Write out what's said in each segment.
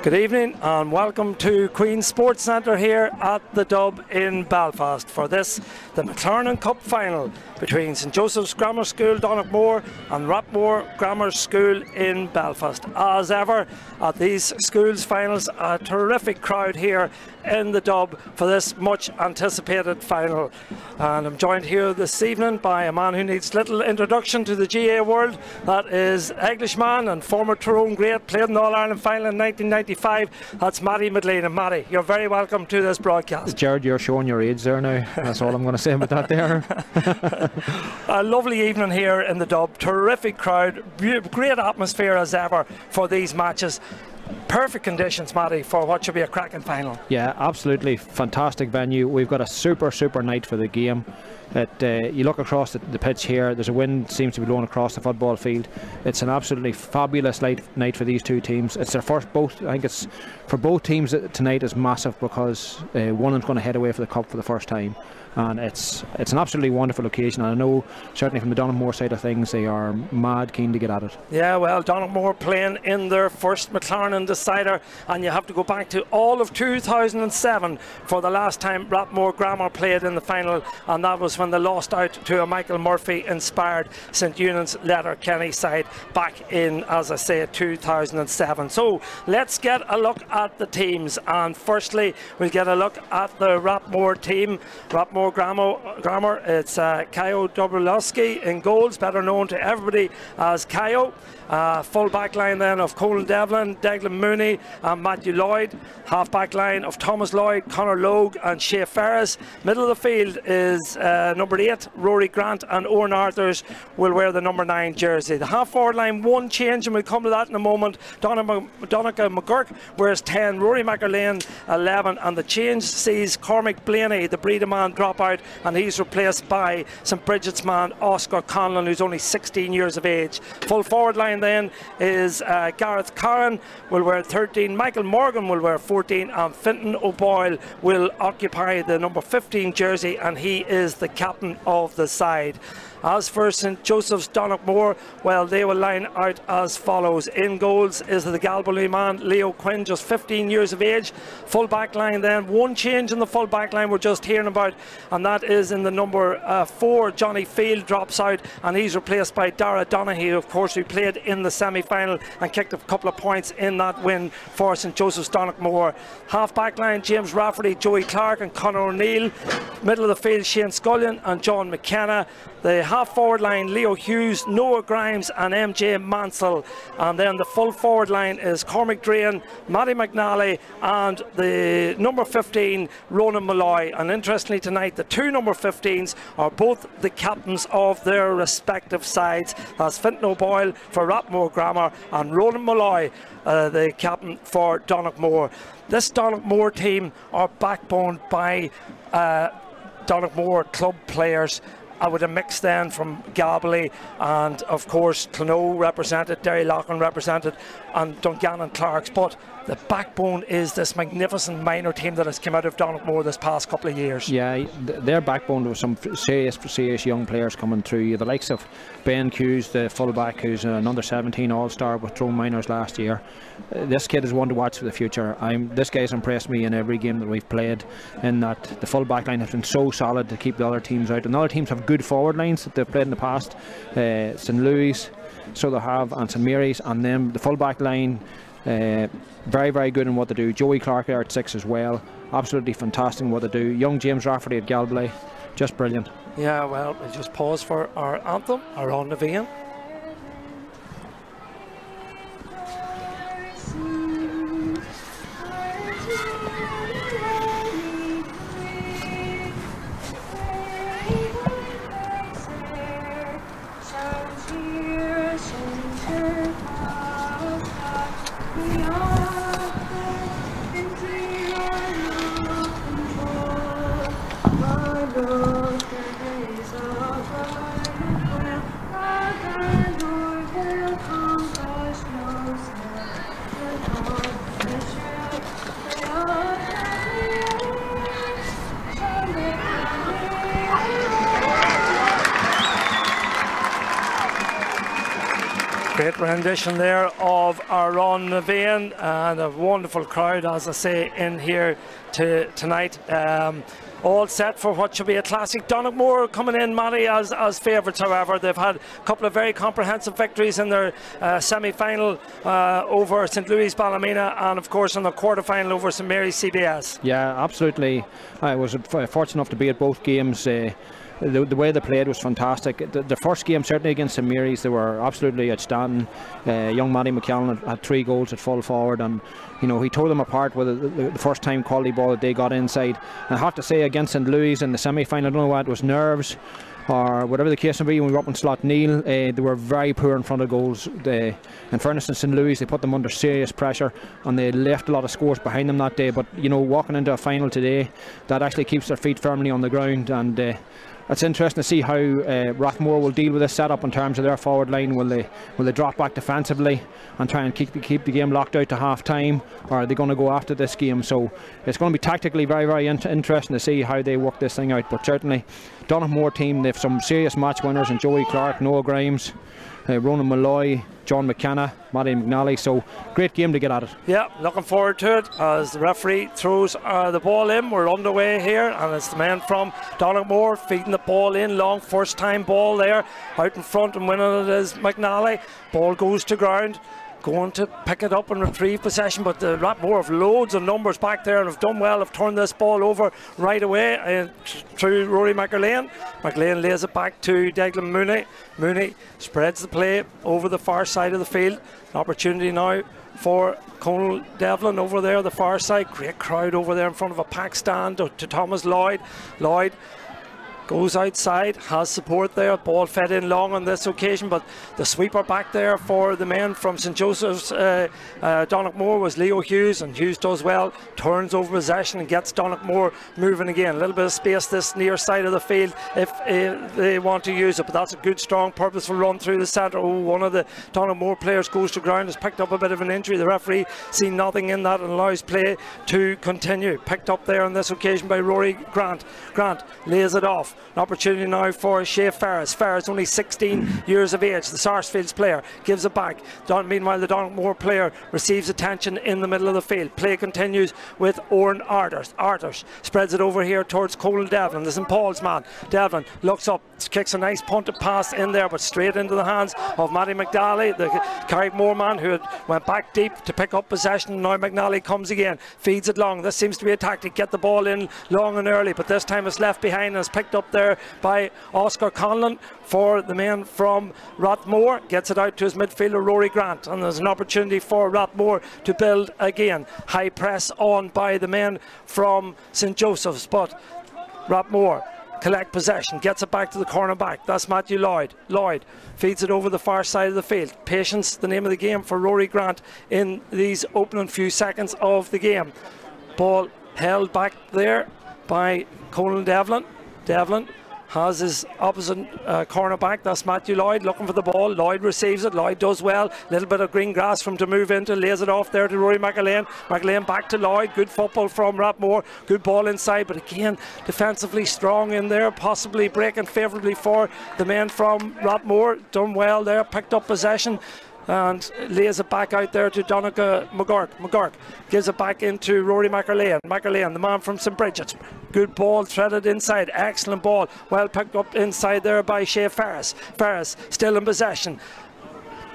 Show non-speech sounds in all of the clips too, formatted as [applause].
Good evening and welcome to Queen's Sports Centre here at the Dub in Belfast for this, the MacLarnon Cup final between St Joseph's Grammar School Donaghmore and Rathmore Grammar School in Belfast. As ever, at these schools finals, a terrific crowd here in the Dub for this much anticipated final. And I'm joined here this evening by a man who needs little introduction to the GAA world. That is Eglish man and former Tyrone great, played in the All Ireland final in 1995. That's Matty and Matty, you're very welcome to this broadcast. Jared, you're showing your age there now. That's all I'm going to say about that there. [laughs] a lovely evening here in the Dub. Terrific crowd, great atmosphere as ever for these matches perfect conditions, Matty, for what should be a cracking final. Yeah, absolutely fantastic venue. We've got a super, super night for the game. That uh, you look across the, the, pitch here, there's a wind seems to be blowing across the football field. It's an absolutely fabulous night, night for these two teams. It's their first both. I think it's for both teams tonight is massive because uh, one is going to head away for the cup for the first time and it's it's an absolutely wonderful occasion. And I know certainly from the Donaghmore side of things, they are mad keen to get at it. Yeah, well, Donaghmore playing in their first MacLarnon decider, and you have to go back to all of 2007 for the last time Rathmore Grammar played in the final, and that was when they lost out to a Michael Murphy inspired St Eunan's Letterkenny side back in, as I say, 2007. So let's get a look at the teams, and firstly, we'll get a look at the Rathmore team. Rathmore Grammar. Grammar It's uh, Kayo Dobrolowski in goals, better known to everybody as Kayo. Uh, full back line then of Colin Devlin, Declan Mooney, and Matthew Lloyd. Half back line of Thomas Lloyd, Connor Logue, and Shea Ferris. Middle of the field is uh, number eight, Rory Grant, and Owen Arthurs will wear the number nine jersey. The half forward line, one change, and we'll come to that in a moment. Donica McGurk wears 10, Rory McErlane 11, and the change sees Cormac Blaney, the Bredagh man, drop out, and he's replaced by St Bridget's man, Oscar Conlon, who's only 16 years of age. Full forward line then is uh, Gareth Curran will wear 13, Michael Morgan will wear 14, and Fintan O'Boyle will occupy the number 15 jersey, and he is the captain of the side. As for St Joseph's Donaghmore, well, they will line out as follows. In goals is the Galbally man, Leo Quinn, just 15 years of age. Full back line then, one change in the full back line we're just hearing about, and that is in the number uh, four, Johnny Field drops out, and he's replaced by Dara Donaghy, of course, who played in the semi-final and kicked a couple of points in that win for St Joseph's Donaghmore. Half back line, James Rafferty, Joey Clark and Conor O'Neill. Middle of the field, Shane Scullion and John McKenna. The half forward line, Leo Hughes, Noah Grimes and MJ Mansell. And then the full forward line is Cormac Drain, Matty McNally and the number 15, Ronan Malloy. And interestingly tonight, the two number 15s are both the captains of their respective sides. That's Fintan O'Boyle for Rathmore Grammar and Ronan Malloy, uh, the captain for Donaghmore. This Donaghmore team are backboned by uh, club players I would have mixed then from Galbally and of course Clonoe represented, Derrylaughan represented and Dungannon Clarks but the backbone is this magnificent minor team that has come out of Donaghmore this past couple of years. Yeah, their backbone was some serious, serious young players coming through. The likes of Ben Hughes, the fullback, who's an under 17 All Star with Tyrone Minors last year. Uh, this kid is one to watch for the future. I'm, this guy's impressed me in every game that we've played. In that the fullback line has been so solid to keep the other teams out. And the other teams have good forward lines that they've played in the past. Uh, St Louis, so they have, and St Mary's, and then the full back line uh, very, very good in what they do. Joey Clark there at six as well. Absolutely fantastic in what they do. Young James Rafferty at Galway, just brilliant. Yeah, well, we just pause for our anthem, Amhrán na bhFiann. Rendition there of Amhrán na bhFiann and a wonderful crowd, as I say, in here to, tonight. Um, all set for what should be a classic. Donaghmore coming in, Matty, as, as favourites, however. They've had a couple of very comprehensive victories in their uh, semi final uh, over St Louis Ballymena and, of course, in the quarter final over St Mary's CBS. Yeah, absolutely. I was fortunate enough to be at both games. Uh, the, the, way they played was fantastic. The, the, first game, certainly against St Mary's, they were absolutely outstanding. Uh, young Matty McCallan had, had, three goals at full forward, and you know he tore them apart with the, the, first time quality ball that they got inside. And I have to say, against St Louis in the semi final, I don't know why it was nerves or whatever the case may be, when we were up in Slaughtneil, uh, they were very poor in front of goals. They, in fairness, in St Louis, they put them under serious pressure and they left a lot of scores behind them that day. But you know, walking into a final today, that actually keeps their feet firmly on the ground and. Uh, it's interesting to see how uh, Rathmore will deal with this setup in terms of their forward line. Will they will they drop back defensively and try and keep keep the game locked out to half time, or are they going to go after this game? So it's going to be tactically very very in interesting to see how they work this thing out. But certainly, Donaghmore team they've some serious match winners and Joey Clark, Noah Grimes uh, Ronan Malloy, John McKenna, Matty McNally. So great game to get at it. Yeah, looking forward to it as the referee throws uh, the ball in. We're underway here, and it's the man from Donaghmore feeding the ball in. Long first time ball there, out in front and winning it is McNally. Ball goes to ground going to pick it up and retrieve possession, but the Rathmore have loads of numbers back there and have done well, have turned this ball over right away uh, through Rory McErlane. McErlane lays it back to Declan Mooney. Mooney spreads the play over the far side of the field. An opportunity now for Conal Devlin over there, the far side. Great crowd over there in front of a pack stand to Thomas Lloyd. Lloyd goes outside, has support there. Ball fed in long on this occasion, but the sweeper back there for the men from St Joseph's uh, uh, was Leo Hughes, and Hughes does well, turns over possession and gets Donaghmore moving again. A little bit of space this near side of the field if uh, they want to use it, but that's a good, strong, purposeful run through the centre. Oh, one of the Donaghmore players goes to ground, has picked up a bit of an injury. The referee seen nothing in that and allows play to continue. Picked up there on this occasion by Rory Grant. Grant lays it off. An opportunity now for Shea Ferris. Ferris, only 16 years of age, the Sarsfields player, gives it back. Don, meanwhile, the Donaghmore player receives attention in the middle of the field. Play continues with Oren Arthurs. Arthurs spreads it over here towards Colin Devlin, the St Paul's man. Devlin looks up, kicks a nice punted pass in there, but straight into the hands of Matty McNally, the Carrickmore man who went back deep to pick up possession. Now McNally comes again, feeds it long. This seems to be a tactic, get the ball in long and early, but this time it's left behind and it's picked up there by Oscar Conlon for the man from Rathmore. Gets it out to his midfielder Rory Grant, and there's an opportunity for Rathmore to build again. High press on by the men from St Joseph's, but Rathmore collect possession, gets it back to the corner back. That's Matthew Lloyd. Lloyd feeds it over the far side of the field. Patience, the name of the game for Rory Grant in these opening few seconds of the game. Ball held back there by Colin Devlin. Devlin has his opposite uh, cornerback. That's Matthew Lloyd looking for the ball. Lloyd receives it. Lloyd does well. A Little bit of green grass from to move into. Lays it off there to Rory McErlane. McErlane back to Lloyd. Good football from Rathmore. Good ball inside, but again defensively strong in there. Possibly breaking favourably for the men from Rathmore. Done well there. Picked up possession and lays it back out there to Donica McGurk. McGurk gives it back into Rory McErlane. McErlane, the man from St Bridget's. Good ball threaded inside. Excellent ball. Well picked up inside there by Shea Ferris. Ferris still in possession.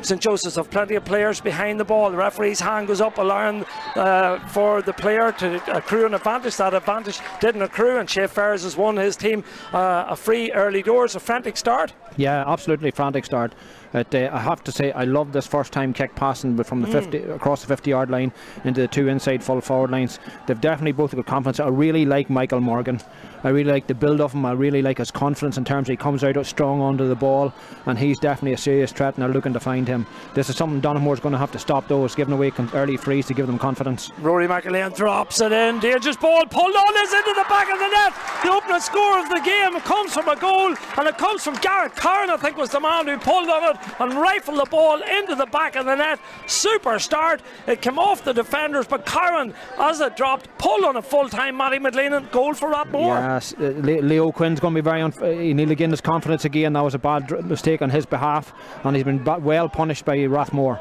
St Joseph's have plenty of players behind the ball. The referee's hand goes up, allowing uh, for the player to accrue an advantage. That advantage didn't accrue, and Shea Ferris has won his team uh, a free early doors, a frantic start. Yeah, absolutely frantic start. It, uh, I have to say, I love this first time kick passing from the mm. 50 across the 50 yard line into the two inside full forward lines. They've definitely both got confidence. I really like Michael Morgan. I really like the build of him. I really like his confidence in terms of he comes out strong onto the ball, and he's definitely a serious threat. And they're looking to find him. This is something Donaghmore's going to have to stop. Those giving away early frees to give them confidence. Rory McErlane drops it in. Dangerous ball pulled on is into the back of the net. The opening score of the game comes from a goal, and it comes from Garrett Curran. I think was the man who pulled on it and rifled the ball into the back of the net. Super start. It came off the defenders, but Curran, as it dropped, pulled on a full time. Matty McGleenan goal for Rathmore. Yeah. Yes, uh, Leo Quinn's going to be very. Unf- he nearly gained his confidence again. That was a bad mistake on his behalf, and he's been well punished by Rathmore.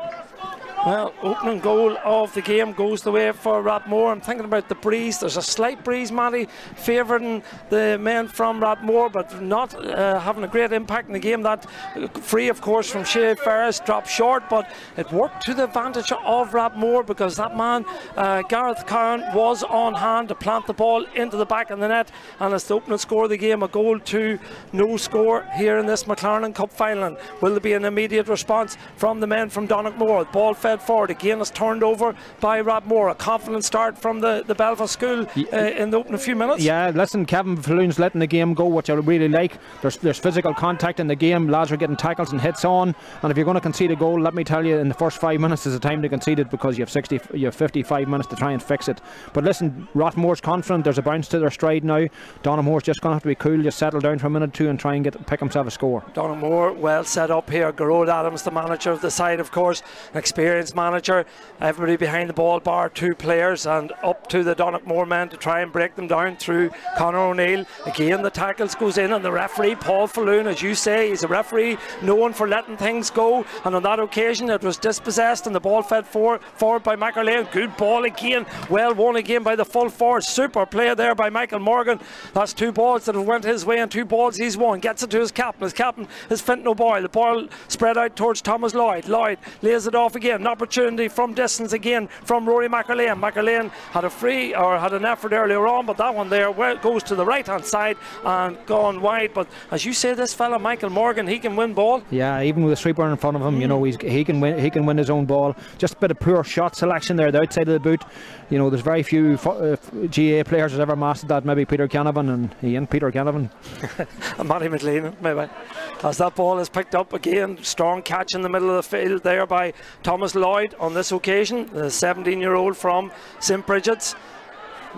Well, opening goal of the game goes the way for Rathmore. I'm thinking about the breeze. There's a slight breeze, Matty, favouring the men from Rathmore, but not uh, having a great impact in the game. That uh, free, of course, from Shea Ferris dropped short, but it worked to the advantage of Rathmore because that man, uh, Gareth Curran, was on hand to plant the ball into the back of the net, and it's the opening score of the game. A goal to no score here in this MacLarnon Cup final. Will there be an immediate response from the men from Donaghmore? The ball fell forward. Again, it's turned over by Rathmore. A confident start from the, the Belfast school uh, in the opening few minutes. Yeah, listen, Kevin Falloon's letting the game go, which I really like. There's there's physical contact in the game. Lads are getting tackles and hits on. And if you're going to concede a goal, let me tell you, in the first five minutes is the time to concede it because you have 60, you have 55 minutes to try and fix it. But listen, Rathmore's confident. There's a bounce to their stride now. Donaghmore's just going to have to be cool, just settle down for a minute or two and try and get pick himself a score. Donaghmore well set up here. Garrod Adams, the manager of the side, of course, an manager. Everybody behind the ball, bar two players, and up to the Donaghmore men to try and break them down through Conor O'Neill. Again, the tackles goes in, and the referee, Paul Falloon, as you say, he's a referee known for letting things go. And on that occasion, it was dispossessed, and the ball fed forward, forward by McAlea. Good ball again, well won again by the full forward. Super play there by Michael Morgan. That's two balls that have went his way, and two balls he's won. Gets it to his captain. His captain is Fintan O'Boyle. The ball spread out towards Thomas Lloyd. Lloyd lays it off again. Opportunity from distance again from Rory McAlea. McAlea had a free or had an effort earlier on, but that one there well, goes to the right hand side and gone wide. But as you say, this fella Michael Morgan, he can win ball. Yeah, even with a sweeper in front of him, mm. you know, he can win. He can win his own ball. Just a bit of poor shot selection there, the outside of the boot. You know, there's very few uh, GAA players has ever mastered that. Maybe Peter Canavan and Ian Peter Canavan. and Matty McGleenan, maybe. As that ball is picked up again, strong catch in the middle of the field there by Thomas Lloyd on this occasion. The 17 year old from St. Bridget's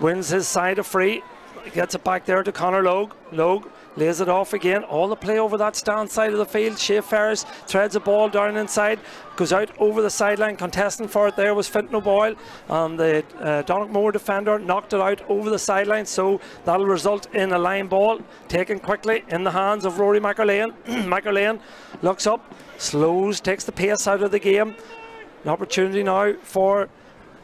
wins his side of free, gets it back there to Conor Logue. Logue lays it off again. All the play over that stand side of the field. Shea Ferris threads a ball down inside, goes out over the sideline. Contesting for it there was Fintan O'Boyle, and the uh, Donaghmore defender knocked it out over the sideline. So that'll result in a line ball taken quickly in the hands of Rory McErlane. [clears throat] McErlane looks up, slows, takes the pace out of the game. An opportunity now for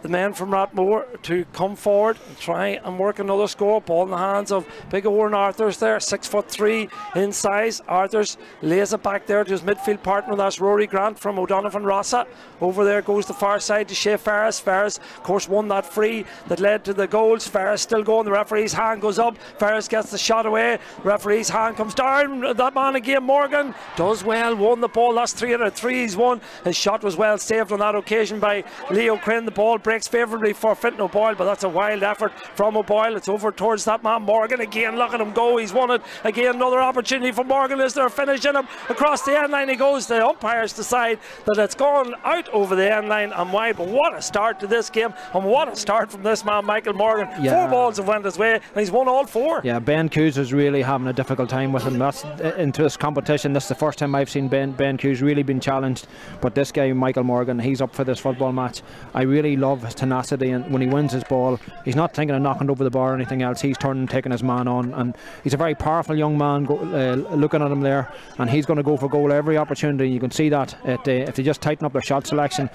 the men from Rathmore to come forward and try and work another score. Ball in the hands of big Owen Arthurs there, six foot three in size. Arthurs lays it back there to his midfield partner. That's Rory Grant from O'Donovan Rossa. Over there goes the far side to Shea Ferris. Ferris, of course, won that free that led to the goals. Ferris still going. The referee's hand goes up. Ferris gets the shot away. referee's hand comes down. That man again, Morgan, does well. Won the ball. That's three out of three. He's won. His shot was well saved on that occasion by Leo Crane. The ball breaks favourably for Fintan O'Boyle, but that's a wild effort from O'Boyle. It's over towards that man Morgan again. Look at him go. He's won it again. Another opportunity for Morgan. Is there a finish him across the end line? He goes. The umpires decide that it's gone out over the end line and wide. But what a start to this game, and what a start from this man Michael Morgan. Yeah. Four balls have went his way, and he's won all four. Yeah, Ben Hughes is really having a difficult time with him. That's uh, into this competition. This is the first time I've seen Ben Ben Hughes really been challenged. But this guy Michael Morgan, he's up for this football match. I really love his tenacity and when he wins his ball, he's not thinking of knocking over the bar or anything else. He's turning, taking his man on, and he's a very powerful young man. Go, uh, looking at him there, and he's going to go for goal every opportunity. You can see that at, uh, if they just tighten up their shot selection.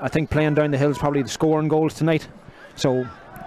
I think playing down the hill is probably the scoring goals tonight. So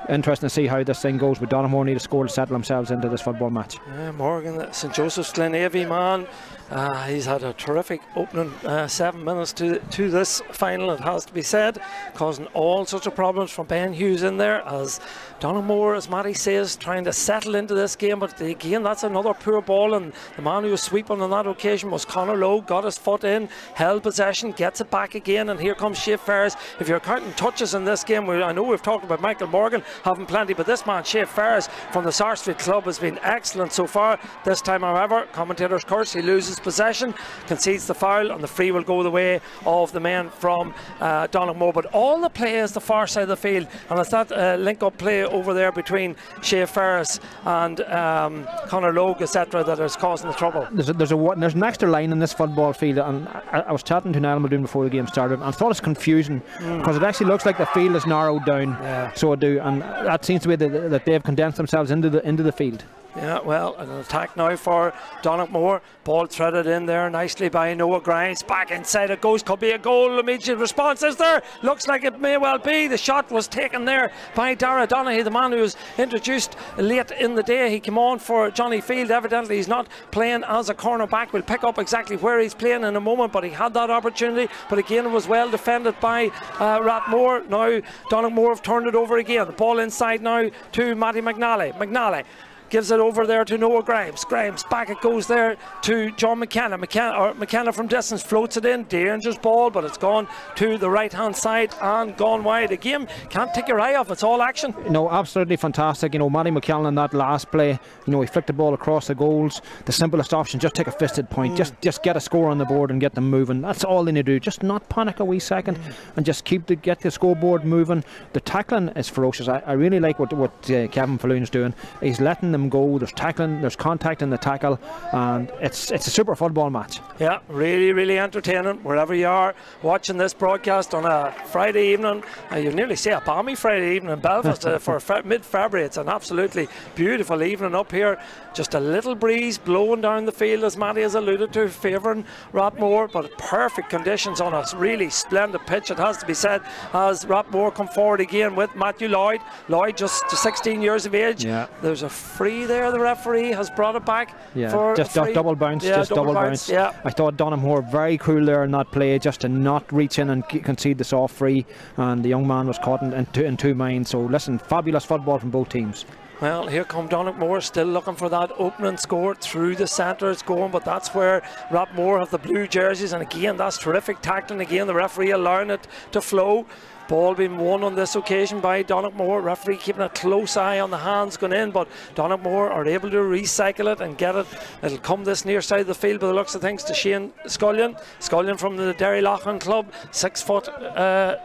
interesting to see how this thing goes. But Donaghmore need a score to settle themselves into this football match. Yeah, Morgan, St Joseph's Glenavy man. Uh, he's had a terrific opening uh, seven minutes to to this final, it has to be said, causing all sorts of problems from Ben Hughes in there as Donaghmore, as Matty says, trying to settle into this game. But again, that's another poor ball, and the man who was sweeping on that occasion was Conor Logue, got his foot in, held possession, gets it back again, and here comes Shea Ferris. If you're counting touches in this game, I know we've talked about Michael Morgan having plenty, but this man, Shea Ferris from the Sarsfield Club, has been excellent so far. This time, however, commentators curse, he loses possession, concedes the foul, and the free will go the way of the men from uh, Donaghmore. But all the play is the far side of the field, and it's that uh, link up play over there between Shea Ferris and um, Conor Logue, etc., that is causing the trouble. There's a, there's, a, there's an extra line in this football field, and I, I was chatting to Niall Muldoon before the game started, and I thought it's confusing because mm. it actually looks like the field is narrowed down. Yeah. So I do, and that seems to be the, that they've condensed themselves into the into the field. Yeah, well, an attack now for Donaghmore. Ball threaded in there nicely by Noah Grimes. Back inside it goes. Could be a goal. Immediate response is there. Looks like it may well be. The shot was taken there by Dara Donaghy, the man who was introduced late in the day. He came on for Johnny Field. Evidently, he's not playing as a cornerback. We'll pick up exactly where he's playing in a moment, but he had that opportunity. But again, it was well defended by uh, Rathmore. Now, Donaghmore have turned it over again. The ball inside now to Matty McNally. McNally gives it over there to Noah Grimes. Grimes back it goes there to John McKenna. McKenna, or McKenna from distance floats it in. Dangerous ball, but it's gone to the right hand side and gone wide. Again, can't take your eye off. It's all action. You know, absolutely fantastic. You know, Matty McKellen in that last play. You know, he flicked the ball across the goals. The simplest option, just take a fisted point. Mm. Just just get a score on the board and get them moving. That's all they need to do. Just not panic a wee second mm. and just keep the get the scoreboard moving. The tackling is ferocious. I, I really like what what uh, Kevin Falloon's doing. He's letting them them go. There's tackling, there's contact in the tackle, and it's it's a super football match. Yeah, really, really entertaining. Wherever you are watching this broadcast on a Friday evening, uh, you nearly say a balmy Friday evening in Belfast uh, for fe- mid-February. It's an absolutely beautiful evening up here. Just a little breeze blowing down the field, as Matty has alluded to, favouring Rathmore, but perfect conditions on a really splendid pitch. It has to be said as Rathmore come forward again with Matthew Lloyd. Lloyd just 16 years of age. Yeah. There's a free free there. The referee has brought it back. Yeah, just double bounce. Yeah, just double, double bounce. bounce. Yeah. I thought Donaghmore very cool there in that play, just to not reach in and concede the soft free, and the young man was caught in, in, two, in two minds. So listen, fabulous football from both teams. Well, here come Donaghmore still looking for that opening score through the centre. It's going, but that's where Rathmore have the blue jerseys, and again, that's terrific tackling. Again, the referee allowing it to flow. Ball being won on this occasion by Donaghmore. Referee keeping a close eye on the hands going in, but Donaghmore are able to recycle it and get it. It'll come this near side of the field by the looks of things to Shane Scullion. Scullion from the Derrylaughan club, six foot. Uh,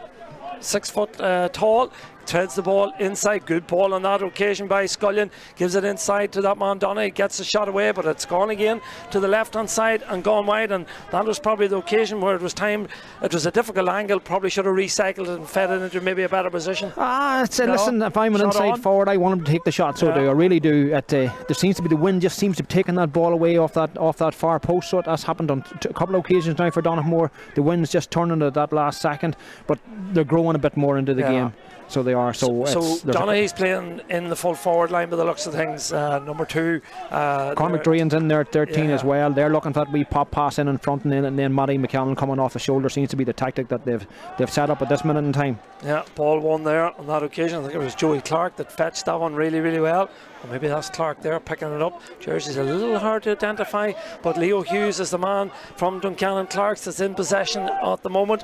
six foot uh, tall Treads the ball inside. Good ball on that occasion by Scullion. Gives it inside to that man Donna. He gets the shot away, but it's gone again to the left hand side and gone wide. And that was probably the occasion where it was time. It was a difficult angle. Probably should have recycled it and fed it into maybe a better position. Ah, it's, uh, no, listen, if I'm an inside on. forward, I want him to take the shot. So yeah. do I really do. It, uh, there seems to be the wind just seems to be taking that ball away off that off that far post. So that's happened on t- a couple of occasions now for Donaghmore. The wind's just turning at that last second, but they're growing a bit more into the yeah. game. So they are. So, so Donaghy's playing in the full forward line by the looks of things. Uh, number two. Uh, Cormac Drehan's in there at 13 yeah. as well. They're looking for that wee pop pass in in front and then, and then Matty McCallum coming off the shoulder seems to be the tactic that they've they've set up at this minute in time. Yeah, ball one there on that occasion. I think it was Joey Clark that fetched that one really, really well. Or maybe that's Clark there picking it up. Jersey's a little hard to identify, but Leo Hughes is the man from Dungannon Clarks that's in possession at the moment.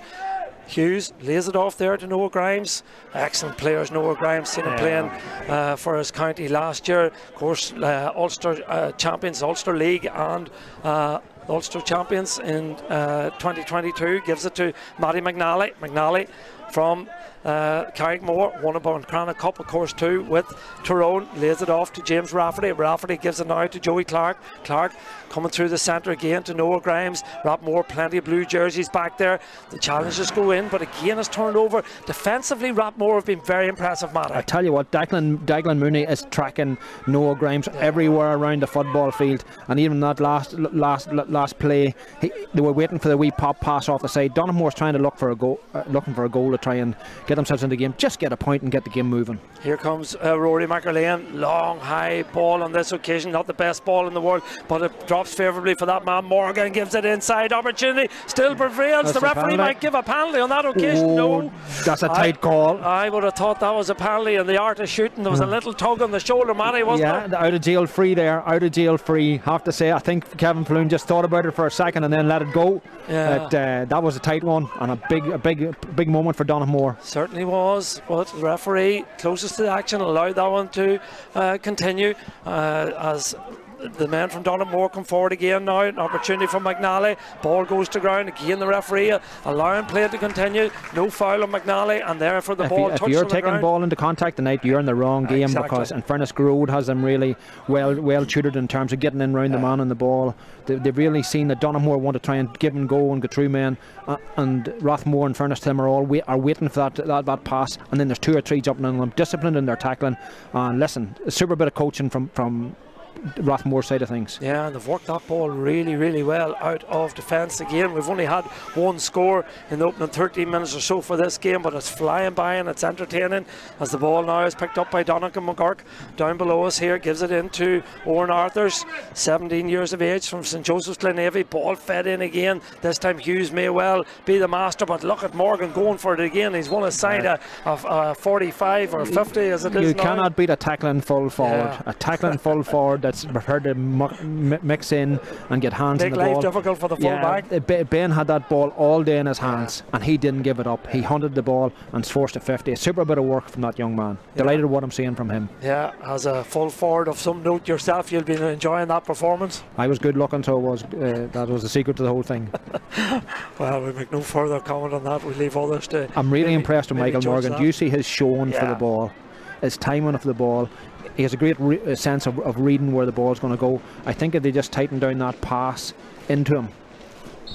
Hughes lays it off there to Noah Grimes. Excellent players, Noah Grimes, seen him yeah. playing uh, for his county last year. Of course, uh, Ulster uh, champions, Ulster League, and uh, Ulster champions in uh, 2022. Gives it to Matty McNally. McNally from uh, Carrickmore, won a Buncrana Cup, of course, too, with Tyrone. Lays it off to James Rafferty. Rafferty gives it now to Joey Clark. Clark coming through the centre again to Noah Grimes. Rathmore, plenty of blue jerseys back there. The challenges go in, but again, it's turned over. Defensively, Rathmore have been very impressive, Matt. I tell you what, Declan, Declan Mooney is tracking Noah Grimes yeah. everywhere around the football field, and even that last last last play, he, they were waiting for the wee pop pass off the side. Donaghmore's trying to look for a goal, uh, looking for a goal try and get themselves in the game. Just get a point and get the game moving. Here comes uh, Rory McErlane. Long, high ball on this occasion. Not the best ball in the world, but it drops favourably for that man. Morgan gives it inside. Opportunity still prevails. That's the referee might give a penalty on that occasion. Oh, no. That's a tight I, call. I would have thought that was a penalty in the art of shooting. There was a hmm. little tug on the shoulder, Matty, wasn't yeah, there? out of jail free there. Out of jail free. Have to say, I think Kevin Falloon just thought about it for a second and then let it go. Yeah. It, uh, that was a tight one and a big, a big, big moment for Donaghmore. Certainly was. But the referee closest to the action allowed that one to uh, continue uh, as the men from Donaghmore come forward again now. An opportunity for McNally. Ball goes to ground. Again, the referee allowing play to continue. No foul on McNally, and there for the if ball. You, if you're taking ball into contact tonight, you're in the wrong game exactly. because, in fairness, Grood has them really well well tutored in terms of getting in round yeah. the man on the ball. They, have really seen that Donaghmore want to try and give and go and get through men, uh, and Rathmore, and to them, are all wait, are waiting for that, that that pass, and then there's two or three jumping on them, disciplined in their tackling. And listen, a super bit of coaching from from Rathmore side of things. Yeah, and they've worked that ball really, really well out of defence again. We've only had one score in the opening 13 minutes or so for this game, but it's flying by and it's entertaining as the ball now is picked up by Donegal McGurk down below us here, gives it into Owen Arthurs, 17 years of age from St Joseph's Glenavy. Ball fed in again. This time Hughes may well be the master, but look at Morgan going for it again. He's won a side yeah. of, of uh, 45 or 50 as it you is You now. cannot beat a tackling full forward. Yeah. A tackling full forward [laughs] that's prepared to mix in and get hands Make in the life ball. difficult for the fullback. Yeah, Ben had that ball all day in his hands yeah. and he didn't give it up. He hunted the ball and forced a 50. A super bit of work from that young man. Yeah. Delighted with what I'm seeing from him. Yeah, as a full forward of some note yourself, you'll be enjoying that performance. I was good looking, so was uh, that was the secret to the whole thing. [laughs] well, we make no further comment on that. We leave others to. I'm really maybe, impressed with Michael Morgan. That. Do you see his showing for the ball? His timing of the ball he has a great re- uh, sense of, of reading where the ball is going to go. I think if they just tighten down that pass into him,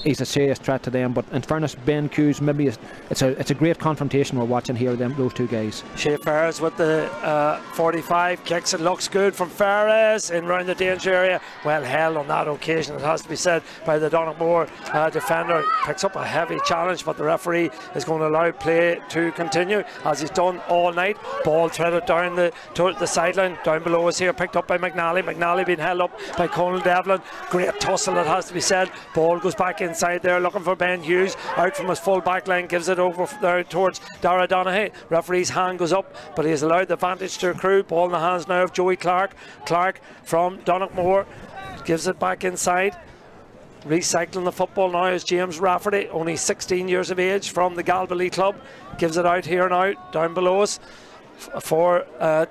he's a serious threat to them. But in fairness, Ben Hughes, maybe it's, a it's a great confrontation we're watching here. Them those two guys. Shea Ferris with the uh, 45 kicks. It looks good from Ferris in round the danger area. Well held on that occasion, it has to be said by the Donaghmore uh, defender. Picks up a heavy challenge, but the referee is going to allow play to continue as he's done all night. Ball threaded down the to the sideline down below us here, picked up by McNally. McNally being held up by Conal Devlin. Great tussle, it has to be said. Ball goes back in inside there looking for Ben Hughes. Out from his full back line gives it over there towards Dara Donaghy referee's hand goes up but he has allowed the advantage to accrue. Ball in the hands now of Joey Clark. Clark from Donaghmore gives it back inside. Recycling the football now is James Rafferty only 16 years of age from the Galbally club. Gives it out here now down below us for uh,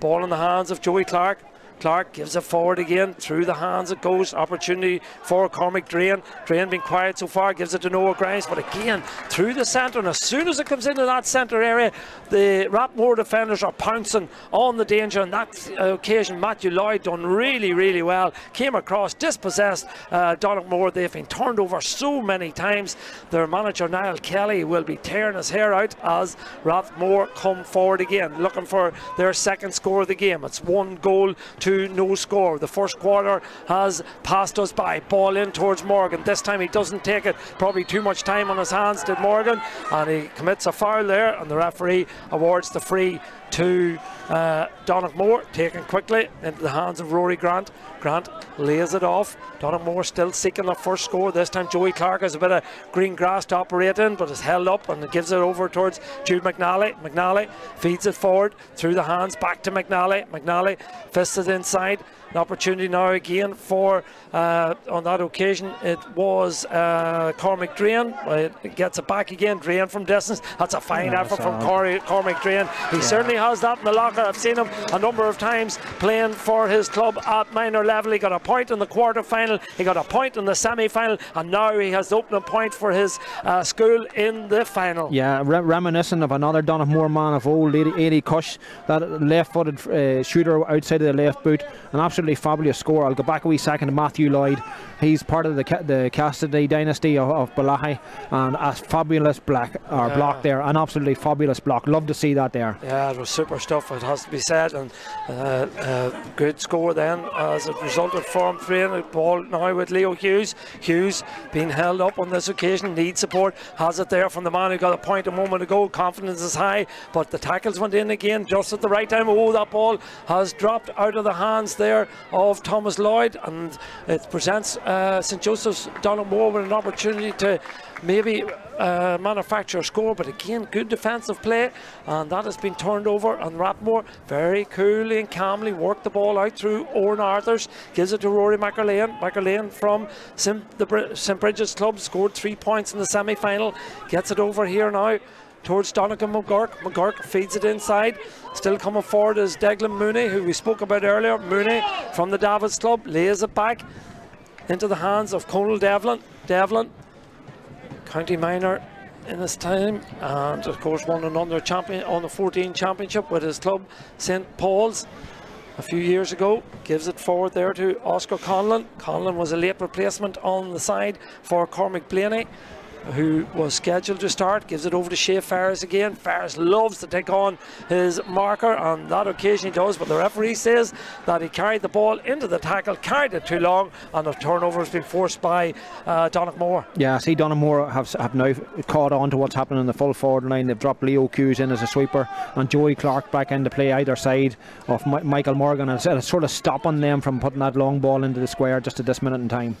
ball in the hands of Joey Clark Clark gives it forward again. Through the hands it goes. Opportunity for Cormac Drain. Drain being quiet so far. Gives it to Noah Grimes. But again, through the centre. And as soon as it comes into that centre area, the Rathmore defenders are pouncing on the danger. On that occasion, Matthew Lloyd done really, really well. Came across, dispossessed uh, Moore. They've been turned over so many times. Their manager, Niall Kelly, will be tearing his hair out as Rathmore come forward again, looking for their second score of the game. It's one goal to no score. The first quarter has passed us by. Ball in towards Morgan. This time he doesn't take it. Probably too much time on his hands, did Morgan. And he commits a foul there, and the referee awards the free to uh, Donaghmore, taken quickly into the hands of Rory Grant. Grant lays it off. Donaghmore still seeking the first score. This time Joey Clark has a bit of green grass to operate in, but is held up and gives it over towards Jude McNally. McNally feeds it forward through the hands back to McNally. McNally fists it inside. An opportunity now again for, uh, on that occasion, it was uh, Cormac Drain. It gets it back again. Drain from distance. That's a fine yeah, effort from Cor- Cormac Drain. He yeah. certainly has that in the locker. I've seen him a number of times playing for his club at minor level. He got a point in the quarter final, he got a point in the semi final, and now he has the opening point for his uh, school in the final. Yeah, re- reminiscent of another Donaghmore man of old, Eddie Cush, that left footed uh, shooter outside of the left boot. An absolutely fabulous score. I'll go back a wee second to Matthew Lloyd. He's part of the the Cassidy dynasty of, of Bellaghy, and a fabulous black or yeah. block there, an absolutely fabulous block. Love to see that there. Yeah, it was super stuff. It has to be said, and uh, uh, good score then as it resulted from three and ball now with Leo Hughes. Hughes being held up on this occasion, needs support, has it there from the man who got a point a moment ago. Confidence is high, but the tackles went in again just at the right time. Oh, that ball has dropped out of the hands there of Thomas Lloyd, and it presents uh, St Joseph's Donaghmore with an opportunity to maybe uh, manufacture a score, but again, good defensive play, and that has been turned over. And Rathmore very coolly and calmly worked the ball out through Owen Arthurs, gives it to Rory McErlane. McErlane from St Bridget's club scored three points in the semi final, gets it over here now towards Donegal McGurk. McGurk feeds it inside. Still coming forward is Declan Mooney, who we spoke about earlier. Mooney from the Davids Club lays it back into the hands of Conal Devlin. Devlin, county minor in his time, and of course won another champion on the 14 championship with his club St Paul's a few years ago. Gives it forward there to Oscar Conlon. Conlon was a late replacement on the side for Cormac Blaney. Who was scheduled to start, gives it over to Shea Ferris again. Ferris loves to take on his marker on that occasion he does, but the referee says that he carried the ball into the tackle, carried it too long, and the turnover has been forced by uh, Donaghmore. Yeah, I see Donaghmore have, have now caught on to what's happening in the full forward line. They've dropped Leo Hughes in as a sweeper and Joey Clark back into play either side of M- Michael Morgan. And it's sort of stopping them from putting that long ball into the square just at this minute in time.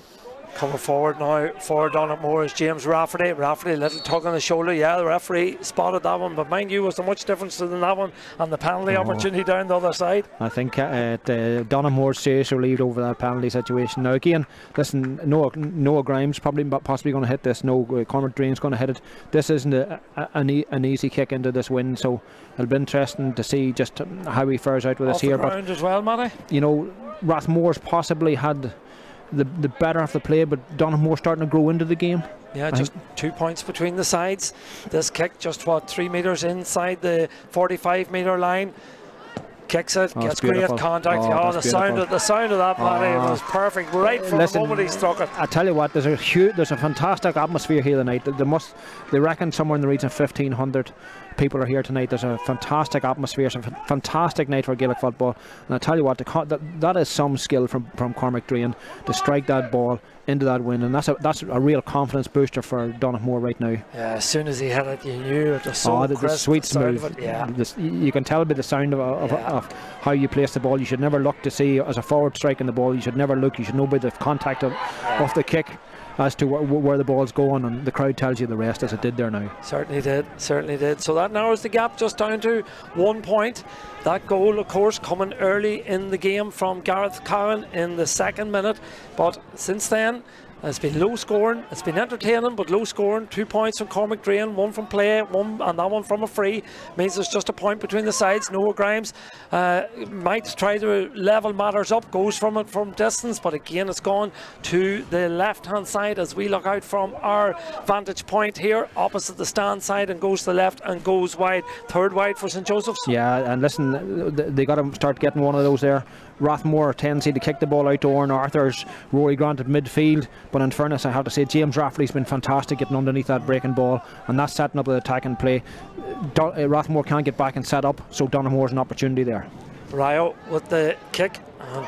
Coming forward now for Donaghmore is James Rafferty. Rafferty, a little tug on the shoulder. Yeah, the referee spotted that one, but mind you, was there much difference than that one and the penalty Oh. opportunity down the other side? I think uh, the Donaghmore's serious relieved over that penalty situation. Now again, listen, Noah, Noah Grimes probably but possibly going to hit this. No, uh, Cormac Drain's going to hit it. This isn't a, a, an, e- an easy kick into this win, so it'll be interesting to see just how he fares out with Off us here. But as well, Matty. you know, Rathmore's possibly had the the better of the play, but Donaghmore starting to grow into the game. Yeah, I just two points between the sides. This kick just what three metres inside the 45 metre line. Kicks it, Oh, gets great contact. Oh, Oh, the that's sound of the sound of that, Matty, Oh. was perfect right from Listen, the moment he struck it. I tell you what, there's a huge, there's a fantastic atmosphere here tonight. They must, they reckon somewhere in the region of 1,500 people are here tonight. There's a fantastic atmosphere. It's a fantastic night for Gaelic football. And I tell you what, the, co- that, that is some skill from from Cormac Drain to strike that ball into that wind, and that's a that's a real confidence booster for Donaghmore right now. Yeah, as soon as he hit it, you knew it was so oh, the, the sweet smooth. of it, Yeah, This- you can tell by the sound of, of, Yeah. of how you place the ball. You should never look to see as a forward striking the ball. You should never look. You should know by the contact of, of the kick as to wh- wh- where the ball's going, and the crowd tells you the rest as it did there now. certainly did, certainly did. So that narrows the gap just down to one point. That goal, of course, coming early in the game from Gareth Curran in the second minute. But since then, it's been low scoring. It's been entertaining, but low scoring. Two points from Cormac Drain, one from play, one and that one from a free. Means there's just a point between the sides. Noah Grimes uh, might try to level matters up. Goes from it from distance, but again, it's gone to the left-hand side as we look out from our vantage point here, opposite the stand side, and goes to the left and goes wide. Third wide for St Joseph's. Yeah, and listen, they got to start getting one of those there. Rathmore tendency to kick the ball out to Oran Arthur's Rory Grant at midfield, but in fairness, I have to say James Rafferty's been fantastic getting underneath that breaking ball, and that's setting up the attack and play. Uh, Rathmore can't get back and set up, so Donaghmore's an opportunity there. Ryo with the kick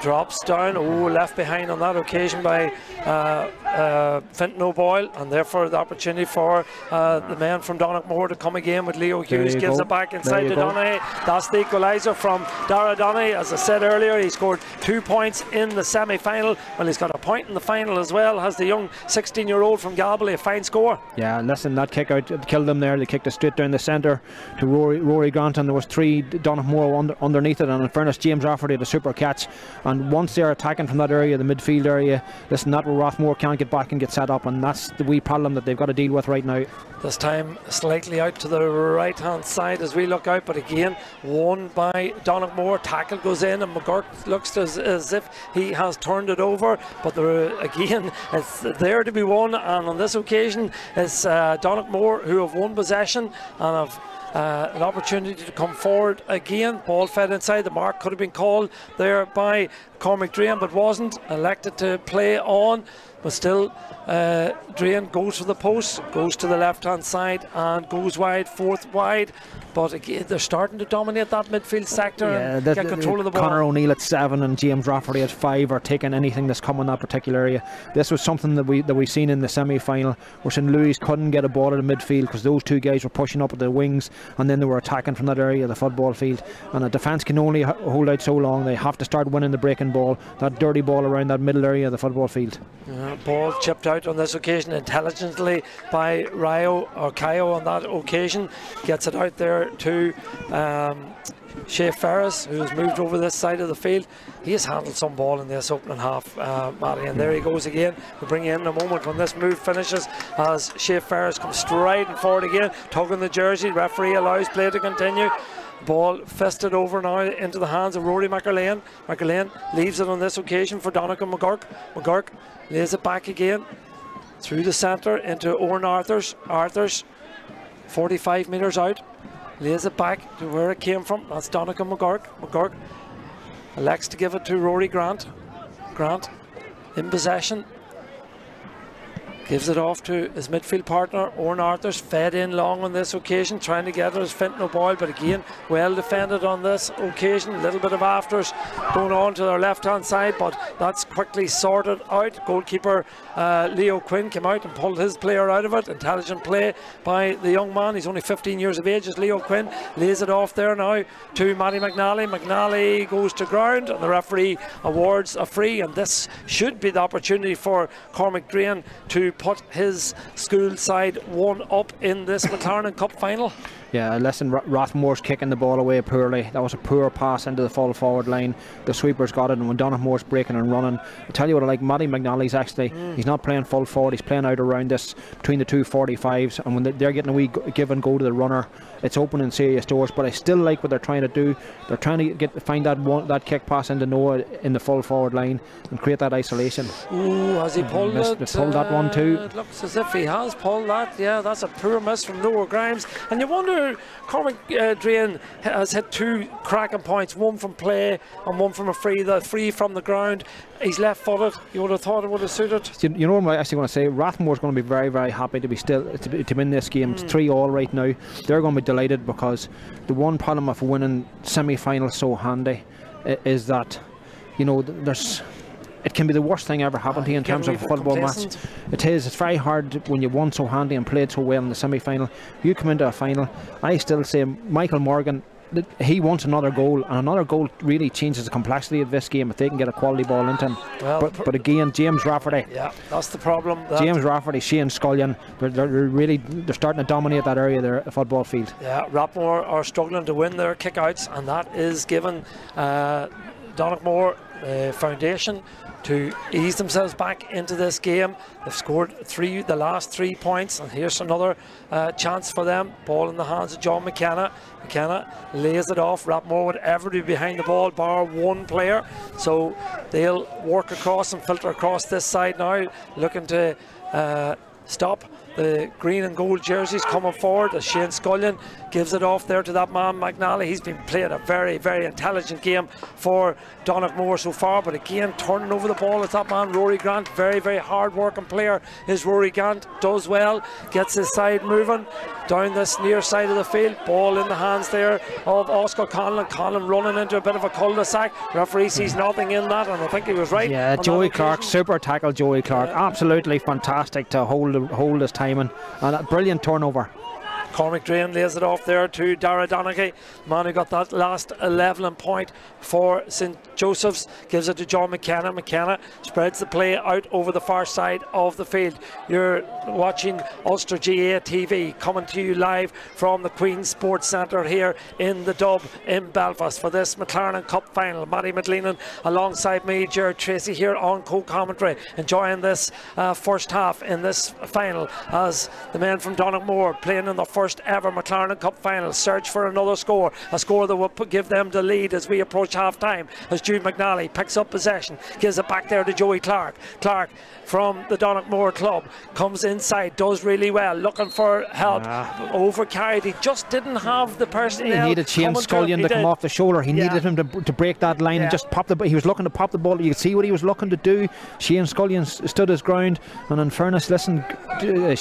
drops down. Oh, left behind on that occasion by uh, uh, Fintan O'Boyle, and therefore the opportunity for uh, the man from Donaghmore to come again with Leo Hughes. Gives go. it back inside to. Donaghy. That's the equaliser from Dara Donaghy. As I said earlier, he scored two points in the semi final. Well, he's got a point in the final as well. Has the young 16 year old from Galway a fine score? Yeah, listen, that kick out killed them there. They kicked it straight down the centre to Rory, Rory Grant, and there was three Donaghmore under, underneath it. And in fairness, James Rafferty had a super catch. And once they're attacking from that area, the midfield area, listen, that where Rathmore can't get back and get set up, and that's the wee problem that they've got to deal with right now. This time slightly out to the right hand side as we look out, but again won by Donaghmore. Tackle goes in, and McGurk looks as, as if he has turned it over. But there, again, [laughs] it's there to be won, and on this occasion, it's uh, Donaghmore who have won possession and have. Uh, an opportunity to come forward again. Ball fed inside. The mark could have been called there by Cormac Drain, but wasn't. Elected to play on, but still, uh, Drain goes for the post, goes to the left hand side, and goes wide, fourth wide. But again, they're starting to dominate that midfield sector and that- get control of the ball. Conor O'Neill at seven and James Rafferty at five are taking anything that's come in that particular area. This was something that we that we seen in the semi-final, where St Louis couldn't get a ball at the midfield because those two guys were pushing up at the wings and then they were attacking from that area of the football field. And a defence can only hold out so long. They have to start winning the breaking ball, that dirty ball around that middle area of the football field. Uh, ball chipped out on this occasion intelligently by Ryo or Kayo on that occasion. Gets it out there to um, Shea Ferris, who's moved over this side of the field. He has handled some ball in this opening half, uh, Matty, and there he goes again. We'll bring you in in a moment when this move finishes as Shea Ferris comes striding forward again, tugging the jersey. Referee allows play to continue. Ball fisted over now into the hands of Rory McErlane. McErlane leaves it on this occasion for Donegan McGurk. McGurk lays it back again through the centre into Owen Arthurs. Arthurs 45 metres out. Lays it back to where it came from. That's Donegan McGurk. McGurk elects to give it to Rory Grant. Grant in possession. Gives it off to his midfield partner, Owen Arthurs, fed in long on this occasion, trying to it as Fintan O'Boyle, but again, well defended on this occasion. A little bit of afters going on to their left hand side, but that's quickly sorted out. Goalkeeper uh, Leo Quinn came out and pulled his player out of it. Intelligent play by the young man. He's only 15 years of age, as Leo Quinn lays it off there now to Matty McNally. McNally goes to ground, and the referee awards a free, and this should be the opportunity for Cormac Drain to put his school side one up in this MacLarnon Cup final. Yeah, listen, Rathmore's kicking the ball away poorly. That was a poor pass into the full forward line. The sweepers got it, and when Donaghmore's breaking and running, I tell you what, I like Matty McNally's actually, mm. he's not playing full forward, he's playing out around this between the two 45s, and when they're getting a wee give and go to the runner, it's opening serious doors. But I still like what they're trying to do. They're trying to get find that one that kick pass into Noah in the full forward line and create that isolation. Ooh, has he pulled uh, it? Pulled that one too. Uh, it looks as if he has pulled that. Yeah, that's a poor miss from Noah Grimes, and you wonder Cormac uh, Drain has hit two cracking points, one from play and one from a free. The free from the ground, he's left footed. You would have thought it would have suited. You, you know what I'm actually going to say? Rathmore's going to be very, very happy to be still to, to win this game. Mm. It's three all right now. They're going to be delighted because the one problem of winning semi-final so handy is that you know there's it can be the worst thing ever happened to you in terms of a football match. It is. It's very hard when you won so handy and played so well in the semi-final. You come into a final. I still say Michael Morgan. He wants another goal, and another goal really changes the complexity of this game if they can get a quality ball into him. Well, but, but again, James Rafferty. Yeah, that's the problem. That James Rafferty, Shane Scullion, they're, they're, really they're starting to dominate that area of their football field. Yeah, Rathmore are struggling to win their kickouts, and that is given uh, Donaghmore uh, foundation to ease themselves back into this game. They've scored three, the last three points, and here's another uh, chance for them. Ball in the hands of John McKenna. McKenna lays it off. Rathmore would ever be behind the ball, bar one player. So they'll work across and filter across this side now, looking to uh, stop the green and gold jerseys coming forward as Shane Scullion gives it off there to that man McNally. He's been playing a very, very intelligent game for Donaghmore so far, but again, turning over the ball is that man Rory Grant. Very, very hard working player is Rory Grant. Does well, gets his side moving down this near side of the field. Ball in the hands there of Oscar Conlon. Conlon running into a bit of a cul-de-sac. Referee sees nothing in that, and I think he was right. Yeah, Joey Clark, super tackle, Joey Clark. Yeah. Absolutely fantastic to hold hold his timing and a brilliant turnover. Cormac Drain lays it off there to Dara Donaghy. Man who got that last levelling point for St Joseph's. Gives it to John McKenna. McKenna spreads the play out over the far side of the field. You're watching Ulster GAA TV coming to you live from the Queen's Sports Centre here in the Dub in Belfast for this MacLarnon Cup final. Matty McLean alongside me, Jared Tracy here on co-commentary, enjoying this uh, first half in this final as the men from Donaghmore playing in the first ever MacLarnon Cup final. Search for another score, a score that will give them the lead as we approach half time. As Jude McNally picks up possession, gives it back there to Joey Clark. Clark from the Donaghmore club comes inside, does really well, looking for help. Ah. Over carried, he just didn't have the personnel. He needed Shane Scullion to come off the shoulder. He yeah. needed him to, to break that line yeah. and just pop the. He was looking to pop the ball. You could see what he was looking to do. Shane Scullion stood his ground, and in fairness, listen, uh,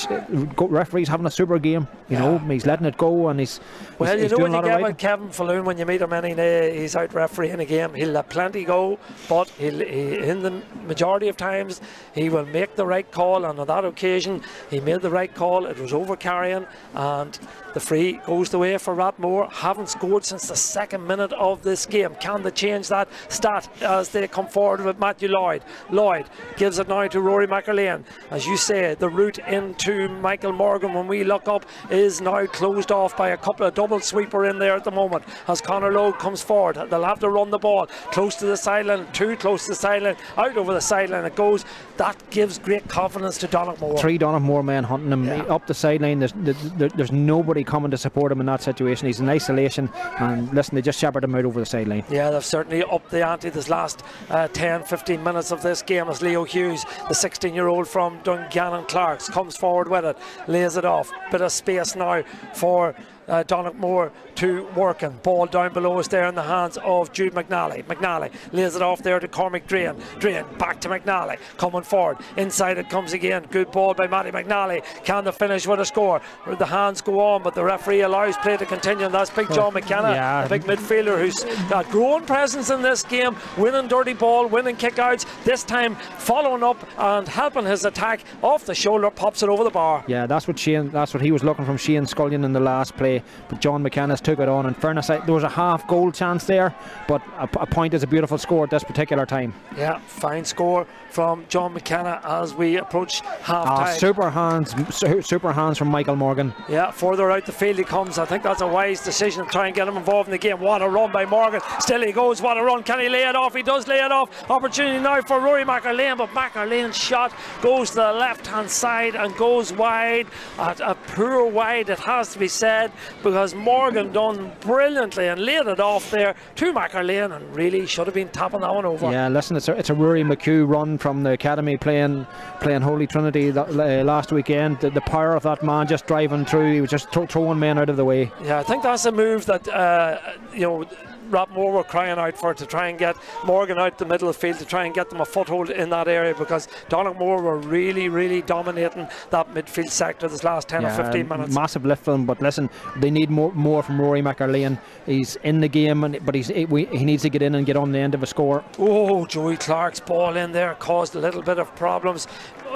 referee's having a super game. You yeah. know, he's letting it go, and he's well, he's, you know when you get with Kevin Falloon, when you meet him any day, he's out refereeing a game. He'll let plenty go, but he'll, he, in the majority of times, he will make the right call. And on that occasion, he made the right call. It was over carrying, and the free goes the way for Rathmore. Haven't scored since the second minute of this game. Can they change that stat as they come forward with Matthew Lloyd? Lloyd gives it now to Rory McErlane. As you say, the route into Michael Morgan when we look up is now closed off by a couple of double sweeper in there at the moment as Conor Logue comes forward. They'll have to run the ball close to the sideline, too close to the sideline, out over the sideline it goes. That gives great confidence to Donaghmore. Three Donaghmore men hunting him yeah. up the sideline. There's, there's, there's, nobody coming to support him in that situation. He's in isolation, and listen, they just shepherd him out over the sideline. Yeah, they've certainly upped the ante this last uh, 10 15 minutes of this game as Leo Hughes, the 16 year old from Dungannon Clarks, comes forward with it, lays it off. Bit of space now for uh, Donaghmore to working. Ball down below us there in the hands of Jude McNally. McNally lays it off there to Cormac Drain. Drain back to McNally. Coming forward. Inside it comes again. Good ball by Matty McNally. Can the finish with a score? The hands go on, but the referee allows play to continue. And that's Big John McKenna, Yeah. a big midfielder who's got growing presence in this game, winning dirty ball, winning kickouts. This time following up and helping his attack off the shoulder, pops it over the bar. Yeah, that's what Shane. That's what he was looking from Shane Scullion in the last play. But John McCannis took it on. In fairness, I, there was a half goal chance there, but a, a point is a beautiful score at this particular time. Yeah, fine score from John McKenna as we approach half Ah, time. super hands, su- super hands from Michael Morgan. Yeah, further out the field he comes. I think that's a wise decision to try and get him involved in the game. What a run by Morgan. Still he goes. What a run. Can he lay it off? He does lay it off. Opportunity now for Rory McErlane, but McErlane's shot goes to the left hand side and goes wide. At a poor wide, it has to be said, because Morgan done brilliantly and laid it off there to McErlane and really should have been tapping that one over. Yeah, listen, it's a, it's a Rory McHugh run from the academy playing playing Holy Trinity that, uh, last weekend. The, the power of that man just driving through, he was just thro- throwing men out of the way. Yeah, I think that's a move that uh, you know. Rathmore were crying out for to try and get Morgan out the middle of the field to try and get them a foothold in that area because Donaghmore were really, really dominating that midfield sector this last 10 or 15 minutes. Massive lift for them, but listen, they need more more from Rory McErlane. He's in the game, and, but he's he, he needs to get in and get on the end of a score. Oh, Joey Clark's ball in there caused a little bit of problems.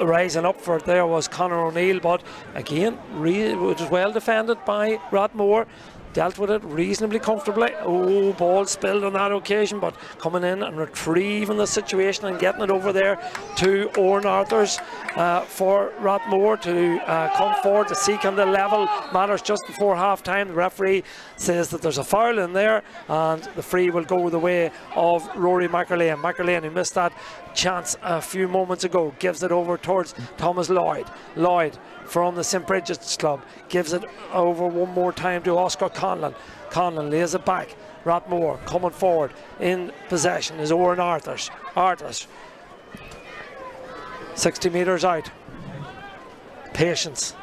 Rising up for it there was Connor O'Neill, but again, re- was well defended by Rathmore. Dealt with it reasonably comfortably. Oh, ball spilled on that occasion, but coming in and retrieving the situation and getting it over there to Oran Arthurs uh, for Rathmore to uh, come forward to seek on the level matters just before half time. The referee says that there's a foul in there and the free will go the way of Rory McErlane. McErlane, who missed that chance a few moments ago, gives it over towards Thomas Lloyd. Lloyd from the St. Bridget's Club gives it over one more time to Oscar Conlon. Conlon lays it back. Rathmore coming forward in possession is Owen Arthurs. Arthurs 60 metres out. Patience.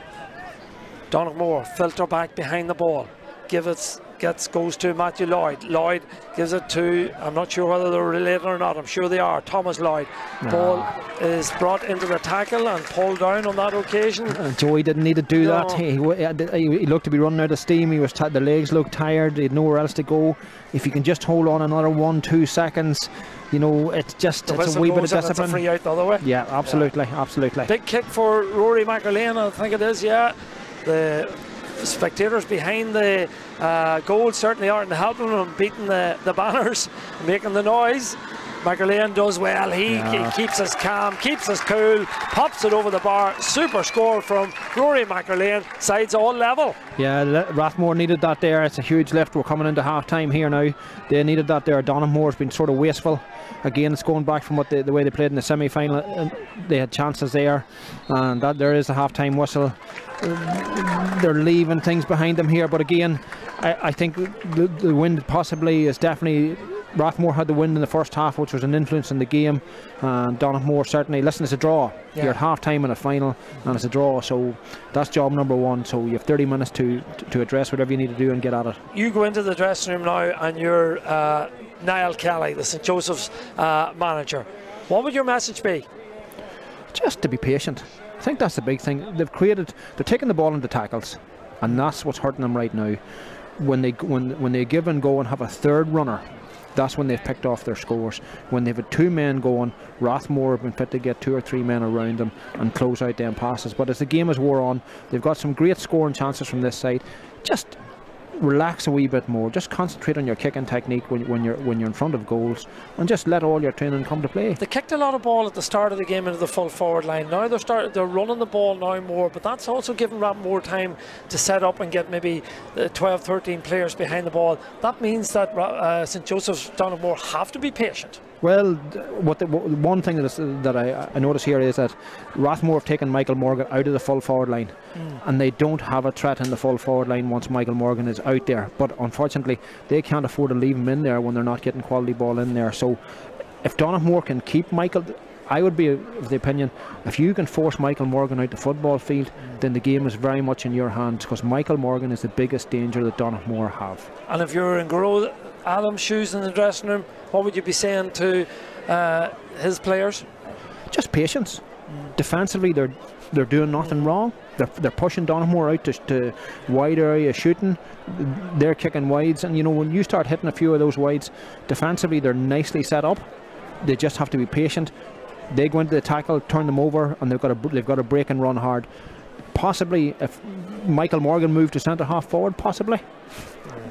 Donaghmore filter back behind the ball. Give it gets goes to Matthew Lloyd. Lloyd gives it to I'm not sure whether they're related or not. I'm sure they are. Thomas Lloyd. Ball is brought into the tackle and pulled down on that occasion. Uh, Joey didn't need to do No. that. He, he, he looked to be running out of steam. He was the legs looked tired. He had nowhere else to go. If you can just hold on another one, two seconds, you know, it's just The it's a wee bit of goes it's a discipline. free out the other way. Yeah, absolutely, absolutely. Big kick for Rory McErlane, I think it is, yeah. The spectators behind the uh, goal certainly aren't helping them beating the, the banners, [laughs] making the noise. McErlane does well. He, Yeah. he keeps us calm, keeps us cool, pops it over the bar. Super score from Rory McErlane. Sides all level. Yeah, Le- Rathmore needed that there. It's a huge lift. We're coming into half time here now. They needed that there. Donaghmore's been sort of wasteful. Again, it's going back from what they, the way they played in the semi final. They had chances there, and that there is a half time whistle. They're leaving things behind them here, but again, I, I think the, the wind possibly is definitely. Rathmore had the wind in the first half, which was an influence in the game, and Donaghmore certainly. Listen, it's a draw. Yeah. You're at half time in a final, and it's a draw, so that's job number one. So you have 30 minutes to, to, to address whatever you need to do and get at it. You go into the dressing room now and you're uh, Niall Kelly, the St Joseph's uh, manager. What would your message be? Just to be patient. I think that's the big thing. They've created, they're taking the ball into tackles, and that's what's hurting them right now. When they when when they give and go and have a third runner, that's when they've picked off their scores. When they've had two men going, Rathmore have been fit to get two or three men around them and close out them passes. But as the game has wore on, they've got some great scoring chances from this side. Just relax a wee bit more. Just concentrate on your kicking technique when, when you're when you're in front of goals, and just let all your training come to play. They kicked a lot of ball at the start of the game into the full forward line. Now they're start, they're running the ball now more, but that's also giving Rathmore time to set up and get maybe uh, 12, 13 players behind the ball. That means that uh, St Joseph's Donaghmore have to be patient. Well, what the, what, one thing that, is, that I, I notice here is that Rathmore have taken Michael Morgan out of the full forward line, hmm. and they don't have a threat in the full forward line once Michael Morgan is out there. But unfortunately, they can't afford to leave him in there when they're not getting quality ball in there. So, if Donaghmore can keep Michael I would be of the opinion if you can force Michael Morgan out the football field, hmm. then the game is very much in your hands because Michael Morgan is the biggest danger that Donaghmore have. And if you're in Gro Adam's shoes in the dressing room, what would you be saying to uh, his players? Just patience. Defensively, they're they're doing nothing wrong. They're, they're pushing Donaghmore out to, to wide area shooting. They're kicking wides, and you know when you start hitting a few of those wides, defensively they're nicely set up. They just have to be patient they go into the tackle, turn them over, and they've got to they've got to break and run hard. Possibly, if Michael Morgan moved to centre half forward, possibly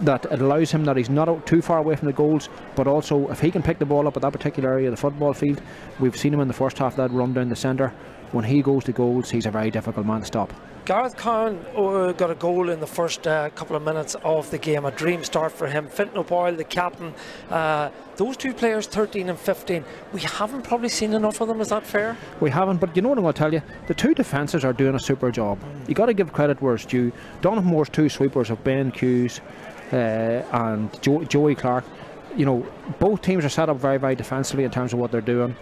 that it allows him that he's not too far away from the goals, but also if he can pick the ball up at that particular area of the football field, we've seen him in the first half that run down the centre. When he goes to goals, he's a very difficult man to stop. Gareth Cowan uh, got a goal in the first uh, couple of minutes of the game, a dream start for him. Fintan O'Boyle, the captain, uh, those two players, 13 and 15, we haven't probably seen enough of them, is that fair? We haven't, but you know what I'm going to tell you? The two defences are doing a super job. Mm. you got to give credit where it's due. Donaghmore's two sweepers of Ben Hughes and jo- Joey Clark, you know, both teams are set up very, very defensively in terms of what they're doing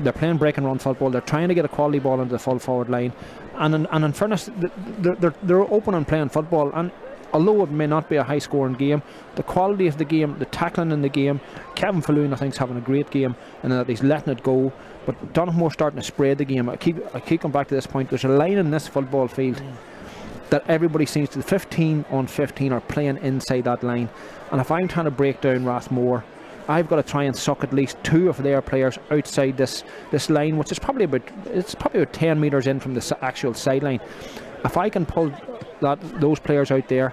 they're playing break and run football. They're trying to get a quality ball into the full forward line, and in, and in fairness, they're, they're, they're open and playing football. And although it may not be a high scoring game, the quality of the game, the tackling in the game, Kevin Falloon I think is having a great game, and that he's letting it go. But Donaghmore starting to spread the game. I keep I keep coming back to this point. There's a line in this football field. Mm. That everybody seems to 15 on 15 are playing inside that line, and if I'm trying to break down Rathmore I've got to try and suck at least two of their players outside this this line, which is probably about it's probably about 10 metres in from the actual sideline. If I can pull that those players out there,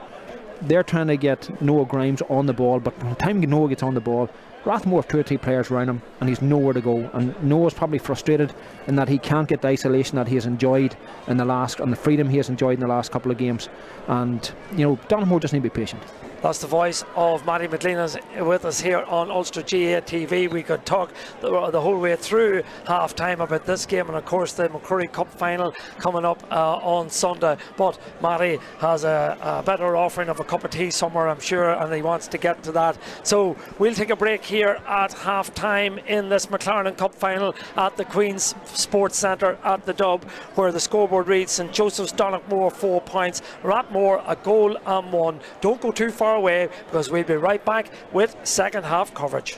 they're trying to get Noah Grimes on the ball, but the time Noah gets on the ball, Rathmore have two or three players around him and he's nowhere to go. And Noah's probably frustrated in that he can't get the isolation that he has enjoyed in the last and the freedom he has enjoyed in the last couple of games. And you know, Donaghmore just need to be patient. That's the voice of Matty McLean with us here on Ulster GAA TV. We could talk the, the, whole way through half time about this game and, of course, the McCrory Cup final coming up uh, on Sunday. But Matty has a, a, better offering of a cup of tea somewhere, I'm sure, and he wants to get to that. So we'll take a break here at half time in this MacLarnon Cup final at the Queen's Sports Centre at the Dub, where the scoreboard reads St Joseph's Donaghmore four points, Rathmore a goal and one. Don't go too far away because we'll be right back with second half coverage.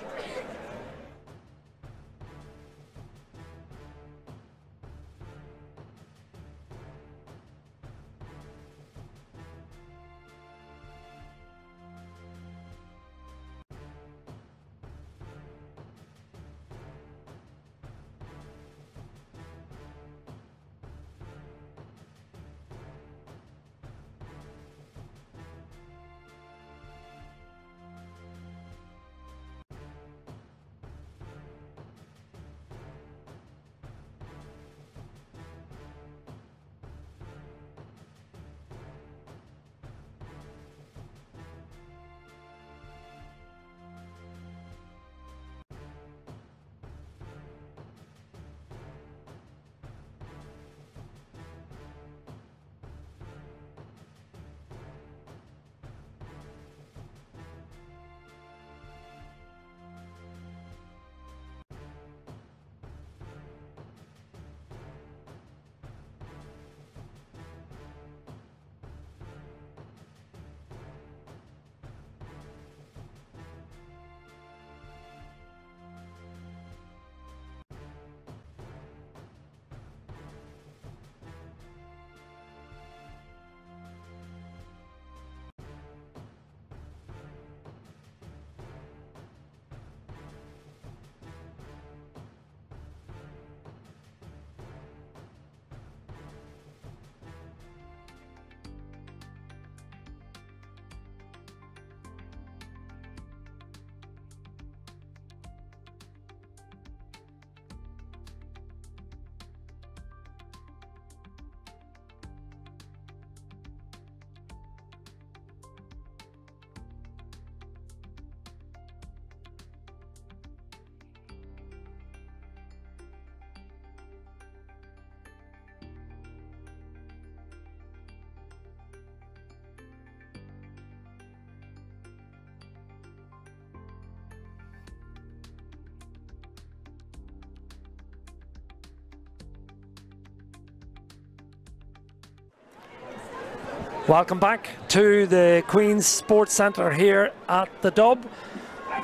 Welcome back to the Queen's Sports Centre here at the Dub.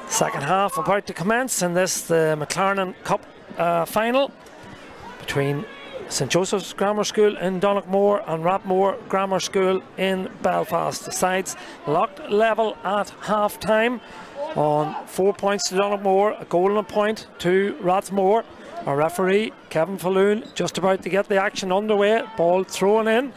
Second half about to commence in this the MacLarnon Cup uh, final between St Joseph's Grammar School in Donaghmore and Rathmore Grammar School in Belfast. The sides locked level at half time on four points to Donaghmore, a goal and a point to Rathmore. Our referee, Kevin Falloon, just about to get the action underway. Ball thrown in.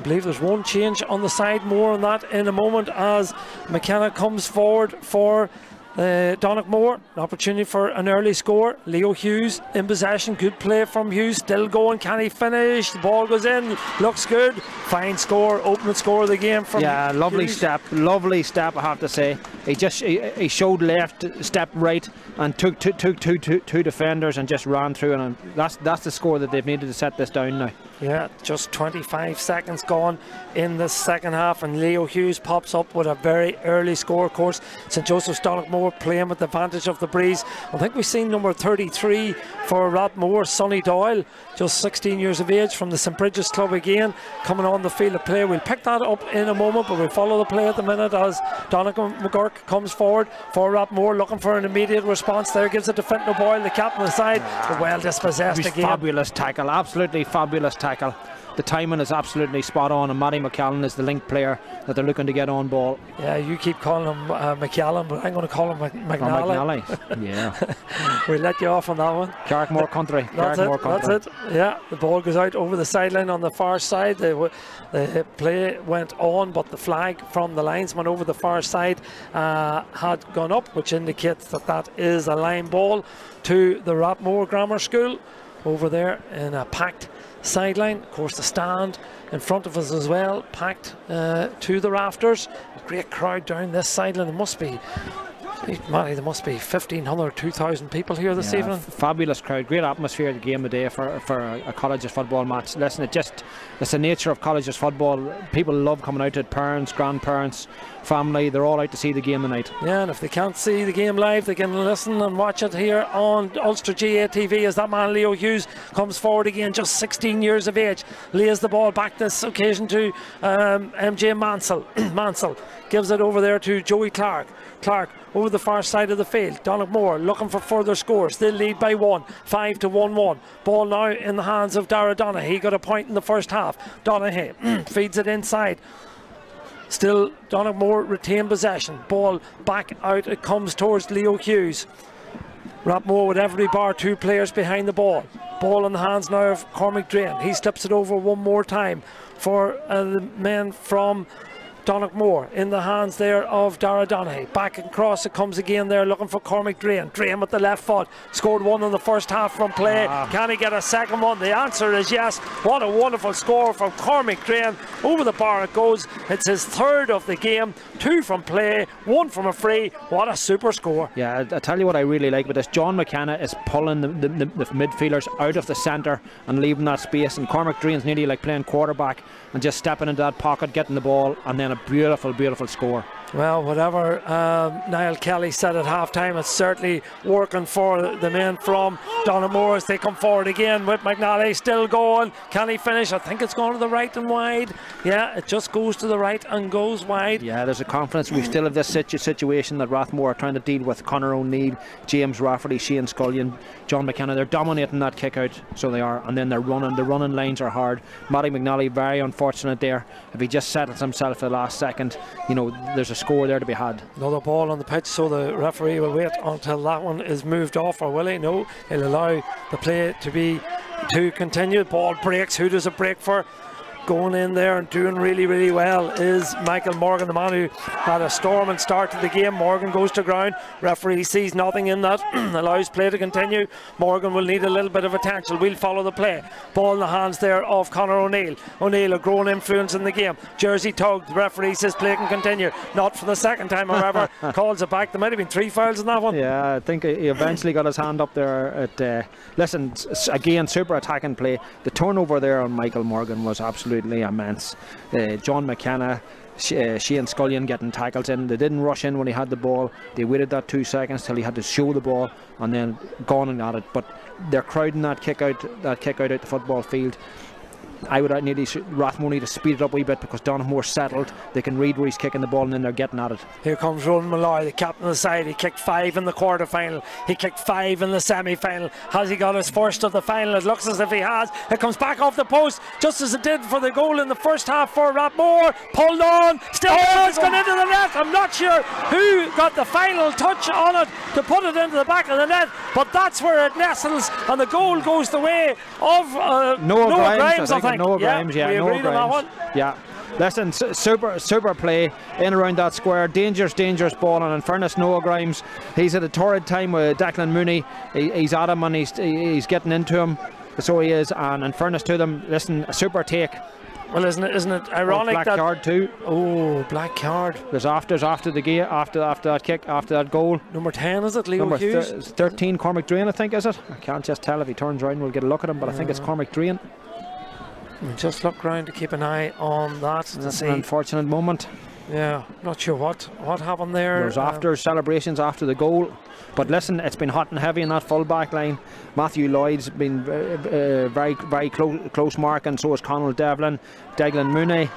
I believe there's one change on the side. More on that in a moment as McKenna comes forward for uh, Donaghmore, an opportunity for an early score. Leo Hughes in possession, good play from Hughes, still going. Can he finish? The ball goes in, looks good. Fine score, opening score of the game from. Yeah, lovely Hughes. step, lovely step. I have to say, he just he, he showed left, step right, and took took took two, two, two defenders and just ran through. And that's that's the score that they've needed to set this down now. Yeah, just 25 seconds gone in the second half, and Leo Hughes pops up with a very early score. Of course, St Joseph's Donaghmore playing with the advantage of the breeze. I think we've seen number 33 for Rathmore, Sonny Doyle, just 16 years of age from the St Bridget's Club again, coming on the field of play. We'll pick that up in a moment, but we'll follow the play at the minute as Donegal McGurk comes forward for Rathmore, looking for an immediate response there. Gives it to Fintan O'Boyle, the captain of the side, but ah, well dispossessed again. fabulous tackle, absolutely fabulous tackle. The timing is absolutely spot on, and Matty McCallan is the link player that they're looking to get on ball. Yeah, you keep calling him uh, McCallan, but I'm going to call him Mc- Oh, McNally. McNally. [laughs] yeah. We'll let you off on that one. Carrickmore country. That's Carrickmore it. country. That's it. Yeah, the ball goes out over the sideline on the far side. The, the play went on, but the flag from the linesman over the far side uh, had gone up, which indicates that that is a line ball to the Rathmore Grammar School over there in a packed sideline. Of course, the stand in front of us as well, packed uh, to the rafters. A great crowd down this sideline. There must be. Manny, there must be 1,500, 2,000 people here this Yeah, evening. fabulous crowd, great atmosphere at the game of the day for, for a, a college's football match. Listen, it just it's the nature of college's football. People love coming out. It parents, grandparents, family, they're all out to see the game tonight. Yeah, and if they can't see the game live, they can listen and watch it here on Ulster GAA TV as that man Leo Hughes comes forward again, just 16 years of age. Lays the ball back this occasion to um, MJ Mansell. [clears throat] Mansell gives it over there to Joey Clark. Clark over the far side of the field. Donaghmore looking for further scores. They lead by one, five to one one. Ball now in the hands of Dara Donaghy. He got a point in the first half. Donaghy [clears throat] feeds it inside. Still, Donaghmore retain possession. Ball back out. It comes towards Leo Hughes. Rathmore with every bar two players behind the ball. Ball in the hands now of Cormac Drain. He slips it over one more time for uh, the men from Donaghmore in the hands there of Dara Donaghy. Back and cross it comes again there looking for Cormac Drain. Drain with the left foot. Scored one in the first half from play. Ah. Can he get a second one? The answer is yes. What a wonderful score from Cormac Drain. Over the bar it goes. It's his third of the game. Two from play, one from a free. What a super score. Yeah, I, I tell you what I really like with this. John McKenna is pulling the, the, the, the midfielders out of the centre and leaving that space, and Cormac Drain's nearly like playing quarterback and just stepping into that pocket, getting the ball, and then a beautiful, beautiful score. Well, whatever um, Niall Kelly said at halftime, it's certainly working for the men from Donaghmore as they come forward again with McNally still going. Can he finish? I think it's going to the right and wide. Yeah, it just goes to the right and goes wide. Yeah, there's a confidence. We still have this situ- situation that Rathmore are trying to deal with. Connor O'Neill, James Rafferty, Shane Scullion, John McKenna. They're dominating that kick out, so they are. And then they're running. The running lines are hard. Matty McNally, very unfortunate there. If he just settles himself at the last second, you know, there's a score there to be had. Another ball on the pitch, so the referee will wait until that one is moved off, or will he? No, he'll allow the play to be to continue. Ball breaks. Who does it break for? Going in there and doing really, really well is Michael Morgan, the man who had a storming start to the game. Morgan goes to ground. Referee sees nothing in that, [clears throat] allows play to continue. Morgan will need a little bit of attention. We'll follow the play. Ball in the hands there of Connor O'Neill. O'Neill, a growing influence in the game. Jersey tugged. The referee says play can continue. Not for the second time, however. [laughs] calls it back. There might have been three fouls in that one. Yeah, I think he eventually got his hand up there. At uh, listen, again, super attacking play. The turnover there on Michael Morgan was absolutely immense. Uh, John McKenna. Sh- uh, Shane Scullion getting tackles in. They didn't rush in when he had the ball. They waited that two seconds till he had to show the ball and then gone and at it. But they're crowding that kick out, that kick out at the football field. I would nearly Rathmore need to speed it up a wee bit because Donaghmore settled. They can read where he's kicking the ball and then they're getting at it. Here comes Ronan Malloy, the captain of the side. He kicked five in the quarter final. He kicked five in the semi final. Has he got his first of the final? It looks as if he has. It comes back off the post just as it did for the goal in the first half for Rathmore. Pulled on. Still oh, it's gone into the net. I'm not sure who got the final touch on it to put it into the back of the net, but that's where it nestles and the goal goes the way of uh, Noah, Noah Grimes, Grimes, Think. Noah yeah, Grimes, yeah. Noah agreed on. Yeah. Listen, super, super play in around that square. Dangerous, dangerous ball. And in fairness, Noah Grimes, he's at a torrid time with Declan Mooney. He, he's at him and he's, he's getting into him. So he is. And in fairness to them, listen, a super take. Well, isn't it? Isn't it oh, ironic oh, black that card too? Oh, black card. There's afters after the game, after after that kick, after that goal. Number ten is it? Leo Number Hughes. Th- Thirteen, Cormac Drain, I think, is it? I can't just tell if he turns around. We'll get a look at him, but I think it's Cormac Drain. We'll just look round to keep an eye on that to That's see. an unfortunate moment. Yeah, not sure what what happened there. There's Um, after celebrations after the goal. But listen, it's been hot and heavy in that full back line. Matthew Lloyd's been uh, uh, very, very close, close mark, and so is Conal Devlin, Declan Mooney.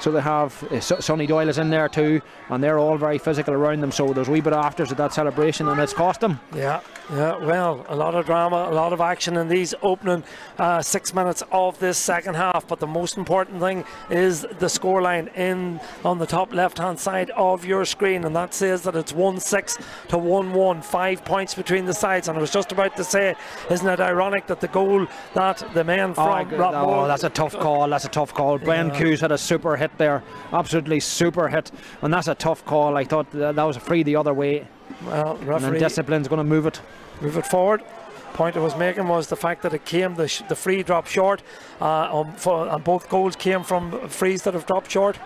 So they have uh, Sonny Doyle is in there too, and they're all very physical around them. So there's a wee bit of afters at that celebration, and it's cost them. Yeah, yeah. Well, a lot of drama, a lot of action in these opening uh, six minutes of this second half. But the most important thing is the scoreline in on the top left-hand side of your screen, and that says that it's one-six to one-one, five points between the sides. And I was just about to say, isn't it ironic that the goal that the man from Oh. Oh, that's a tough call. That's a tough call. Brian Coos had a super hit there, absolutely super hit, and that's a tough call. I thought that was a free the other way, well, and referee discipline's going to move it. move it forward. Point I was making was the fact that it came the, sh- the free drop short, uh, on, for, and both goals came from frees that have dropped short.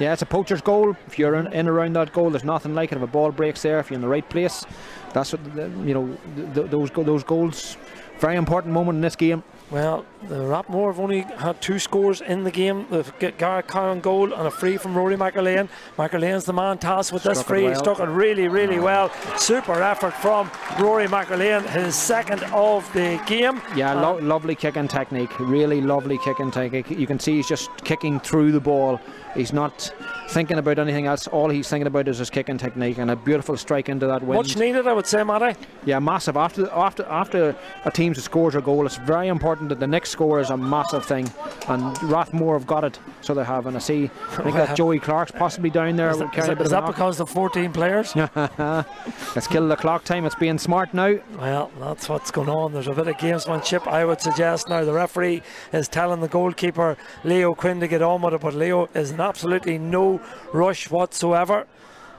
Yeah, it's a poacher's goal. If you're in, in around that goal, there's nothing like it. If a ball breaks there, if you're in the right place, that's what the, you know. Th- those go- those goals, very important moment in this game. Well, the Rathmore have only had two scores in the game. They've got Garrett Cowan goal and a free from Rory McErlane. McErlane's the man tasked with this Struck it free. well. Struck it really, really well. Super effort from Rory McErlane, his second of the game. Yeah, Uh, lo- lovely kicking technique. Really lovely kicking technique. You can see he's just kicking through the ball. He's not thinking about anything else. All he's thinking about is his kicking technique and a beautiful strike into that wind. much needed, I would say, Matty. Yeah, massive. After after after a team scores a goal, it's very important that the next score is a massive thing. And Rathmore have got it, so they have. And I see, I think that Joey Clark's possibly down there. Is, that- carry that- of that because of 14 players? [laughs] Let's kill the clock time. It's being smart now. Well, that's what's going on. There's a bit of gamesmanship, I would suggest. Now, the referee is telling the goalkeeper, Leo Quinn, to get on with it, but Leo is in absolutely no rush whatsoever.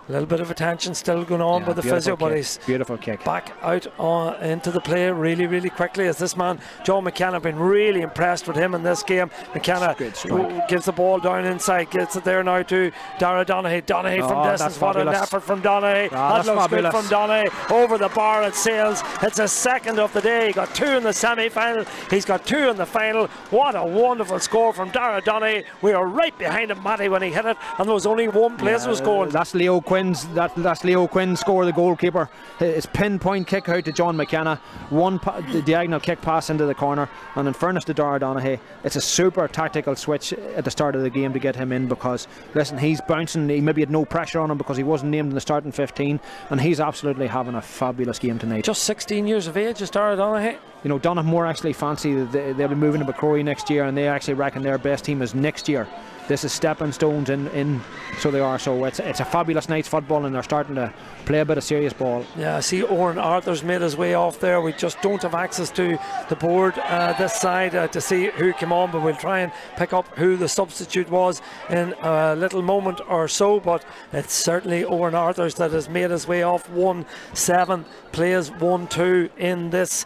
A little bit of attention still going on Yeah, with the physio, but he's Beautiful kick. back out uh, into the play really, really quickly. As this man, John McKenna, been really impressed with him in this game. McKenna Great strike. w- gives the ball down inside, gets it there now to Dara Donaghy. Donaghy from Oh, that's distance, what an effort from Donaghy. Ah, that that's looks fabulous. good from Donaghy. Over the bar, it sails. It's a second of the day. He got two in the semi final, he's got two in the final. What a wonderful score from Dara Donaghy. We were right behind him, Matty, when he hit it, and there was only one place was going. That's Leo Quinn's. That, that's Leo Quinn score, the goalkeeper. His pinpoint kick out to John McKenna. One pa- the diagonal kick pass into the corner. And in fairness to Dara Donaghy, it's a super tactical switch at the start of the game to get him in because, listen, he's bouncing. He maybe had no pressure on him because he wasn't named in the starting 15. And he's absolutely having a fabulous game tonight. Just 16 years of age is Dara Donaghy. You know, Donaghmore actually fancy they, they'll be moving to McCrory next year, and they actually reckon their best team is next year. This is stepping stones in, in so they are. So it's it's a fabulous night's football, and they're starting to play a bit of serious ball. Yeah, I see Oren Arthur's made his way off there. We just don't have access to the board uh, this side uh, to see who came on, but we'll try and pick up who the substitute was in a little moment or so. But it's certainly Oren Arthur's that has made his way off 1 7, plays 1 2 in this.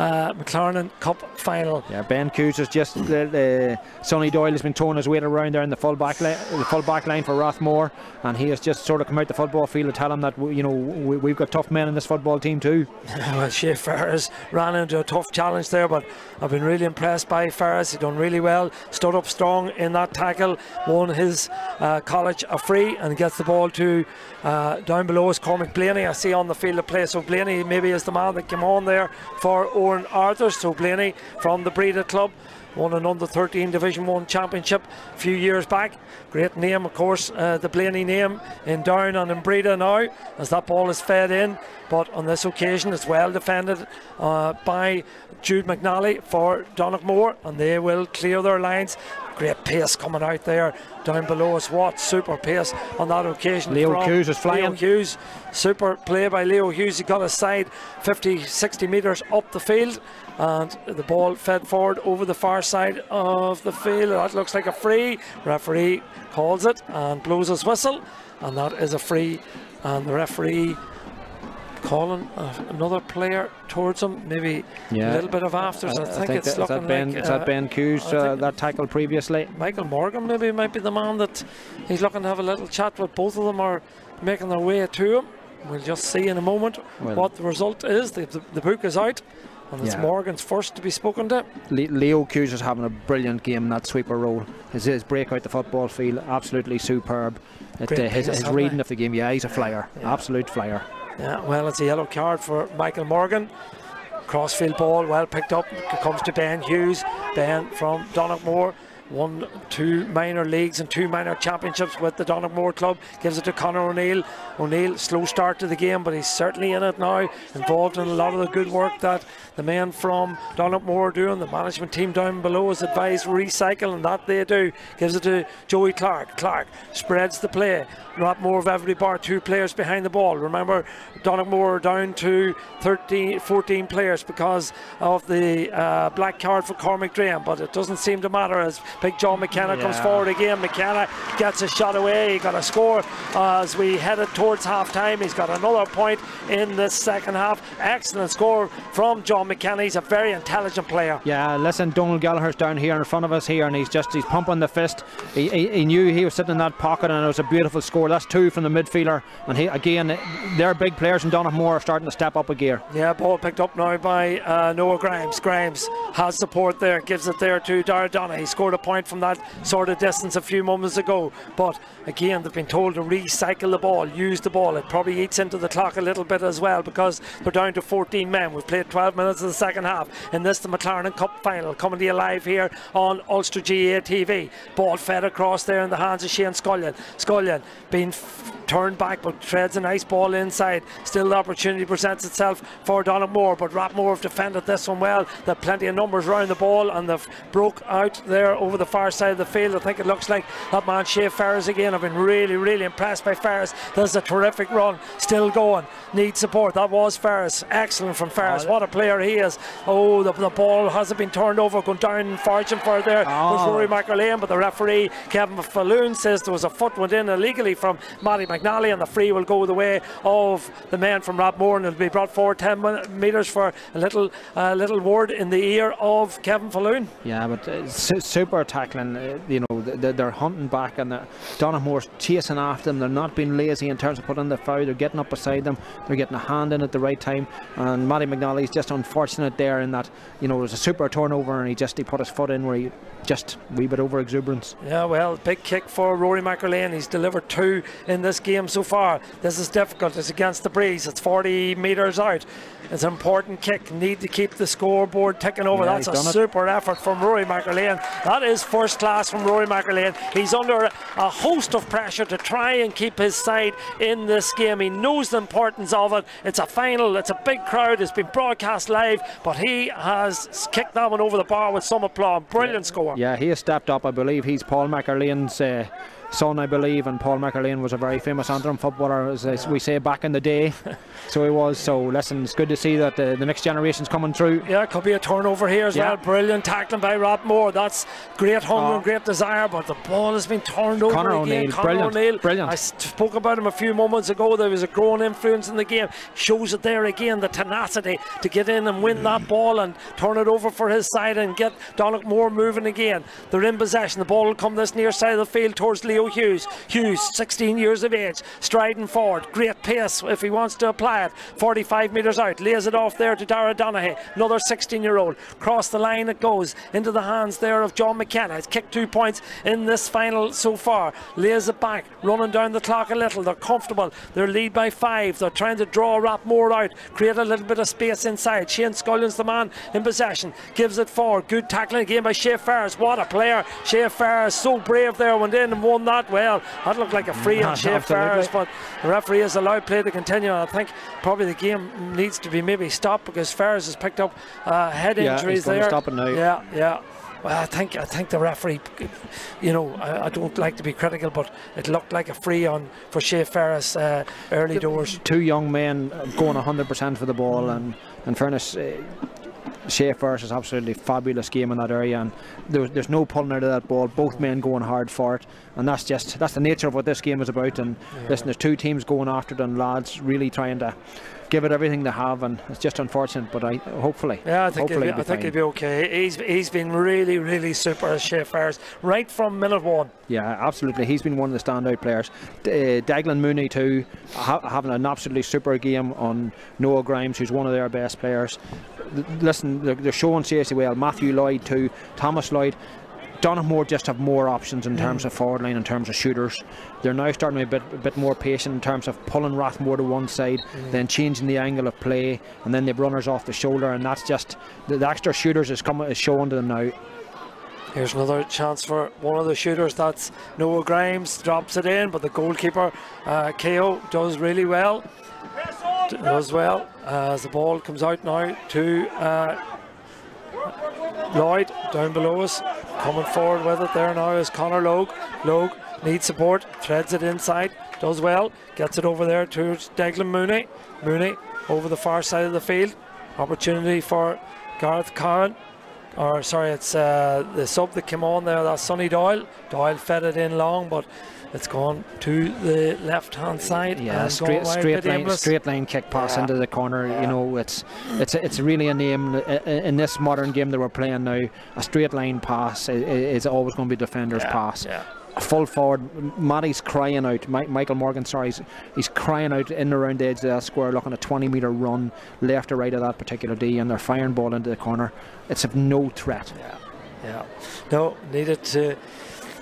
Uh, MacLarnon Cup final. Yeah, Ben Coos is just the, the Sonny Doyle has been towing his weight around there in the full back line, the full back line for Rathmore, and he has just sort of come out the football field to tell him that you know we, we've got tough men in this football team too. [laughs] well, Shea Ferris ran into a tough challenge there, but I've been really impressed by Ferris. He done really well, stood up strong in that tackle, won his uh, college a free, and gets the ball to uh, down below is Cormac Blaney. I see on the field of play. So Blaney maybe is the man that came on there for Owen Arthur. So Blaney from the Bredagh Club. won an under 13 Division 1 championship a few years back. Great name, of course, uh, the Blaney name in Down and in Bredagh now, as that ball is fed in. But on this occasion, it's well defended uh, by Jude McNally for Donaghmore, and they will clear their lines. Great pace coming out there down below us. What super pace on that occasion. Leo Hughes is flying. Leo Hughes, super play by Leo Hughes. He got his side 50, 60 metres up the field, and the ball fed forward over the far side of the field. That looks like a free. Referee calls it and blows his whistle, and that is a free. And the referee calling uh, another player towards him, maybe Yeah. a little bit of afters. I, I think, think it's that, looking that Ben, like is that uh, Ben Hughes uh, that tackle previously? Michael Morgan maybe might be the man that he's looking to have a little chat with. Both of them are making their way to him. We'll just see in a moment Well- what the result is. The, the, the book is out, and it's Yeah. Morgan's first to be spoken to. Le- Leo Hughes is having a brilliant game in that sweeper role. His, his break out the football field, absolutely superb. It, uh, his his reading of the game, yeah, he's a flyer, Yeah. absolute flyer. Yeah, well, it's a yellow card for Michael Morgan. Crossfield ball, well picked up. Comes to Ben Hughes. Ben from Donaghmore. Won two minor leagues and two minor championships with the Donaghmore club. Gives it to Conor O'Neill. O'Neill, slow start to the game, but he's certainly in it now. Involved in a lot of the good work that the men from Donaghmore are doing. The management team down below is advised recycle, and that they do. Gives it to Joey Clark. Clark spreads the play. Not more of every bar, two players behind the ball. Remember, Donaghmore are down to 13, 14 players because of the uh, black card for Cormac Graham, but it doesn't seem to matter as Big John McKenna comes forward again. McKenna gets a shot away. He got a score as we headed towards half time. He's got another point in the second half. Excellent score from John McKenna. He's a very intelligent player. Yeah, listen, Donald Gallagher's down here in front of us here, and he's just he's pumping the fist. He, he, he knew he was sitting in that pocket, and it was a beautiful score. That's two from the midfielder, and he again, they're big players, and Donaghmore are starting to step up a gear. Yeah, ball picked up now by uh, Noah Grimes. Grimes has support there, gives it there to Dara Donna. He scored a point from that sort of distance a few moments ago. But again, they've been told to recycle the ball, use the ball. It probably eats into the clock a little bit as well because they're down to 14 men. We've played 12 minutes of the second half in this, the MacLarnon Cup final, coming to you live here on Ulster GAA TV. Ball fed across there in the hands of Shane Scullion. Scullion f- turned back but treads a nice ball inside. Still the opportunity presents itself for Donaghmore but Rathmore have defended this one well. They've plenty of numbers around the ball and they've broke out there over the far side of the field. I think it looks like that man Shea Ferris again. I've been really, really impressed by Ferris. there's a terrific run, still going. Needs support. That was Ferris. Excellent from Ferris. What a player he is. Oh, the, the ball hasn't been turned over, going down fortune for there oh. was Oh. Rory McErlane, but the referee Kevin Falloon says there was a foot went in illegally from Matty McNally, and the free will go the way of the men from Rathmore, and it'll be brought forward 10 min- metres for a little uh, little word in the ear of Kevin Falloon. Yeah, but uh, su- super tackling. Uh, you know, th- th- they're hunting back, and the- Donaghmore's chasing after them. They're not being lazy in terms of putting the foul. They're getting up beside them. They're getting a hand in at the right time. And Matty McNally's just unfortunate there in that you know it was a super turnover, and he just he put his foot in where he just a wee bit over exuberance. Yeah, well, big kick for Rory McErlane. He's delivered two in this game so far. This is difficult. It's against the breeze. It's 40 metres out. It's an important kick. Need to keep the scoreboard ticking over. Yeah, That's a done it. super effort from Rory McErlane. That is first class from Rory McErlane. He's under a host of pressure to try and keep his side in this game. He knows the importance of it. It's a final. It's a big crowd. It's been broadcast live, but he has kicked that one over the bar with some aplomb. Brilliant score. Yeah, he has stepped up. I believe he's Paul McErlane's uh, son, I believe, and Paul McErlane was a very famous Antrim footballer, as, as we say back in the day. [laughs] so he was. So listen, it's good to see that the, the next generation's coming through. Yeah, could be a turnover here as Yeah. well. Brilliant tackling by Rathmore. That's great hunger Oh. and ah. great desire, but the ball has been turned over Conor again. O'Neill, Conor brilliant, O'Neill. brilliant. I spoke about him a few moments ago. There was a growing influence in the game. Shows it there again, the tenacity to get in and win that ball and turn it over for his side and get Donaghmore moving again. They're in possession. The ball will come this near side of the field towards Leo Leo Hughes. Hughes, 16 years of age, striding forward, great pace if he wants to apply it. 45 metres out, lays it off there to Dara Donaghy, another 16 year old. Cross the line it goes into the hands there of John McKenna. It's kicked two points in this final so far. Lays it back, running down the clock a little. They're comfortable. They're lead by five. They're trying to draw Rathmore out, create a little bit of space inside. Shane Scullion's the man in possession, gives it forward. Good tackling again by Shea Ferris. What a player! Shea Ferris, so brave there, went in and won that well. That looked like a free on Shea Ferris, but the referee has allowed play to continue. I think probably the game needs to be maybe stopped because Ferris has picked up uh, head yeah, injuries there. Stop it now. Yeah, yeah. Well, I think I think the referee, you know, I, I, don't like to be critical, but it looked like a free on for Shea Ferris uh, early doors. Two young men going 100% for the ball, and in fairness, uh, Shea Ferris is absolutely fabulous game in that area, and there's, there's no pulling out of that ball. Both men going hard for it, and that's just that's the nature of what this game is about. And yeah. listen, there's two teams going after it, and lads really trying to give it everything they have, and it's just unfortunate. But I hopefully, yeah, I think he'll be, I think he'll be okay. He's he's been really really super as Shea right from minute one. Yeah, absolutely. He's been one of the standout players. Uh, Declan Mooney too, ha- having an absolutely super game on Noah Grimes, who's one of their best players. Listen, they're, they're showing seriously well. Matthew Lloyd too, Thomas Lloyd. Donaghmore just have more options in terms mm. of forward line, in terms of shooters. They're now starting to be a bit, a bit more patient in terms of pulling Rathmore to one side, mm. then changing the angle of play, and then they've runners off the shoulder, and that's just the, the extra shooters is coming is showing to them now. Here's another chance for one of the shooters. That's Noah Grimes drops it in, but the goalkeeper uh, KO does really well. Does well as the ball comes out now to uh, Lloyd down below us. Coming forward with it there now is Connor Logue. Logue needs support, threads it inside, does well, gets it over there to Declan Mooney. Mooney over the far side of the field. Opportunity for Gareth Cowan. Or sorry, it's uh, the sub that came on there. That's Sonny Doyle. Doyle fed it in long, but it's gone to the left hand side. Yeah, straight, straight line, straight line kick pass yeah. into the corner. Yeah. You know, it's it's it's really a name in this modern game that we're playing now. A straight line pass is, always going to be defender's yeah. pass. Full forward, Matty's crying out. Michael Morgan, sorry, he's, he's, crying out in the round edge of that square, looking a 20 metre run left or right of that particular D, and they're firing ball into the corner. It's of no threat. Yeah, yeah. No, needed to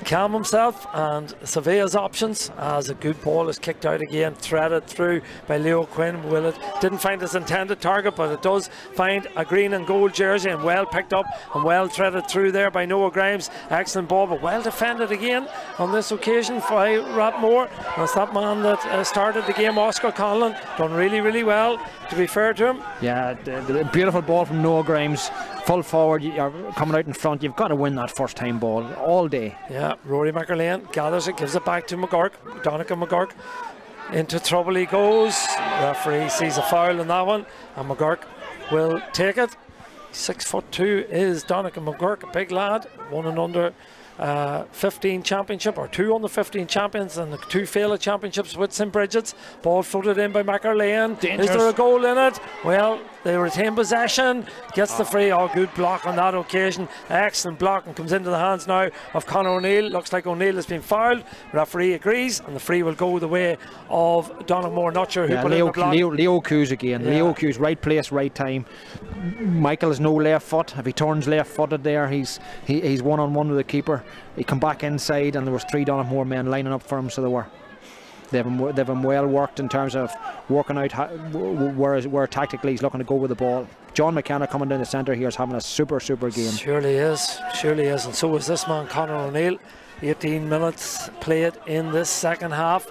calm himself and Surveyor's options as a good ball is kicked out again, threaded through by Leo Quinn. Will it didn't find his intended target, but it does find a green and gold jersey and well picked up and well threaded through there by Noah Grimes. Excellent ball, but well defended again on this occasion by Rathmore. That's that man that uh, started the game, Oscar Conlon, done really, really well. To be fair to him. Yeah, beautiful ball from Noah Grimes full forward, you're coming out in front, you've got to win that first time ball all day. Yeah, Rory McErlane gathers it, gives it back to McGurk, Donica McGurk. Into trouble he goes. Referee sees a foul in that one, and McGurk will take it. Six foot two is Donica McGurk, a big lad, one and under uh, 15 championship or two on the 15 champions and the two Féile championships with St Bridget's. Ball floated in by McErlane. Is there a goal in it? Well, they retain possession. Gets the free. Oh, good block on that occasion. Excellent block and comes into the hands now of Conor O'Neill. Looks like O'Neill has been fouled. Referee agrees and the free will go the way of Donaghmore. Not sure who yeah, put Leo, in the block. Leo, Leo Hughes again. Yeah. Leo Hughes, right place, right time. Michael has no left foot. If he turns left footed there, he's he, he's one on one with the keeper. He come back inside, and there was three Donaghmore men lining up for him, so they were. They've been, they've been well worked in terms of working out how, where, where tactically he's looking to go with the ball. John McKenna coming down the centre here is having a super, super game. Surely is, surely is. And so is this man, Conor O'Neill. 18 minutes played in this second half.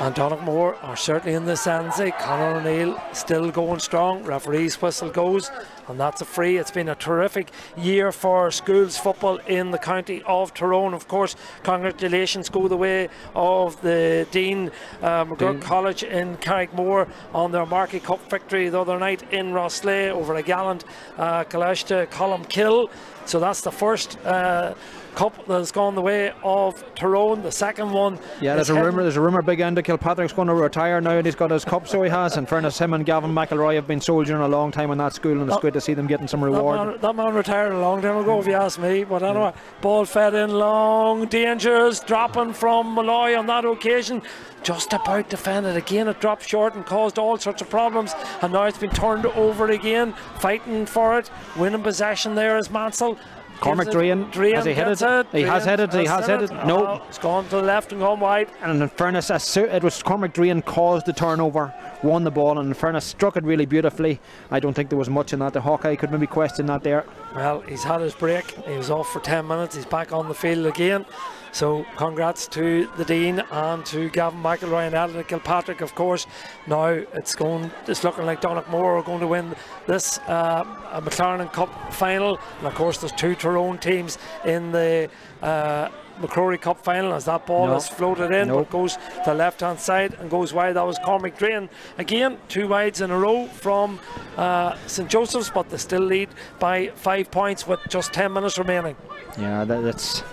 And Donaghmore are certainly in the ascendancy. Conor O'Neill still going strong. Referee's whistle goes, and that's a free. It's been a terrific year for schools football in the county of Tyrone. Of course, congratulations go the way of the Dean uh, Maguirc College in Carrickmore on their Markey Cup victory the other night in Rosslea over a gallant uh, Column Kill. So that's the first uh, cup that's gone the way of Tyrone. The second one. Yeah, there's a rumour. There's a rumour. Big end Kilpatrick's going to retire now, and he's got his cup, so he has. In fairness, him and Gavin McElroy have been soldiering a long time in that school, and it's good to see them getting some reward. That man, that man retired a long time ago, if you ask me. But anyway, ball fed in long, dangerous, dropping from Malloy on that occasion. Just about defended again. It dropped short and caused all sorts of problems. And now it's been turned over again, fighting for it. Winning possession there is Mansell. Cormac Drain, Drain has he hit gets it? He has it, he has hit it. No. Oh, it's gone to the left and gone wide. And in fairness, it was Cormac Drain caused the turnover, won the ball, and in fairness, struck it really beautifully. I don't think there was much in that. The Hawkeye could maybe question that there. Well, he's had his break. He was off for 10 minutes. He's back on the field again. So, congrats to the Dean and to Gavin McElroy and Alan Kilpatrick, of course. Now it's going. It's looking like Donaghmore are going to win this uh, MacLarnon Cup final, and of course, there's two Tyrone teams in the. Uh, McCrory Cup final as that ball No. is floated in Nope. but goes to the left hand side and goes wide. That was Cormac Drain. Again, two wides in a row from uh, St Joseph's, but they still lead by five points with just 10 minutes remaining. Yeah, that, that's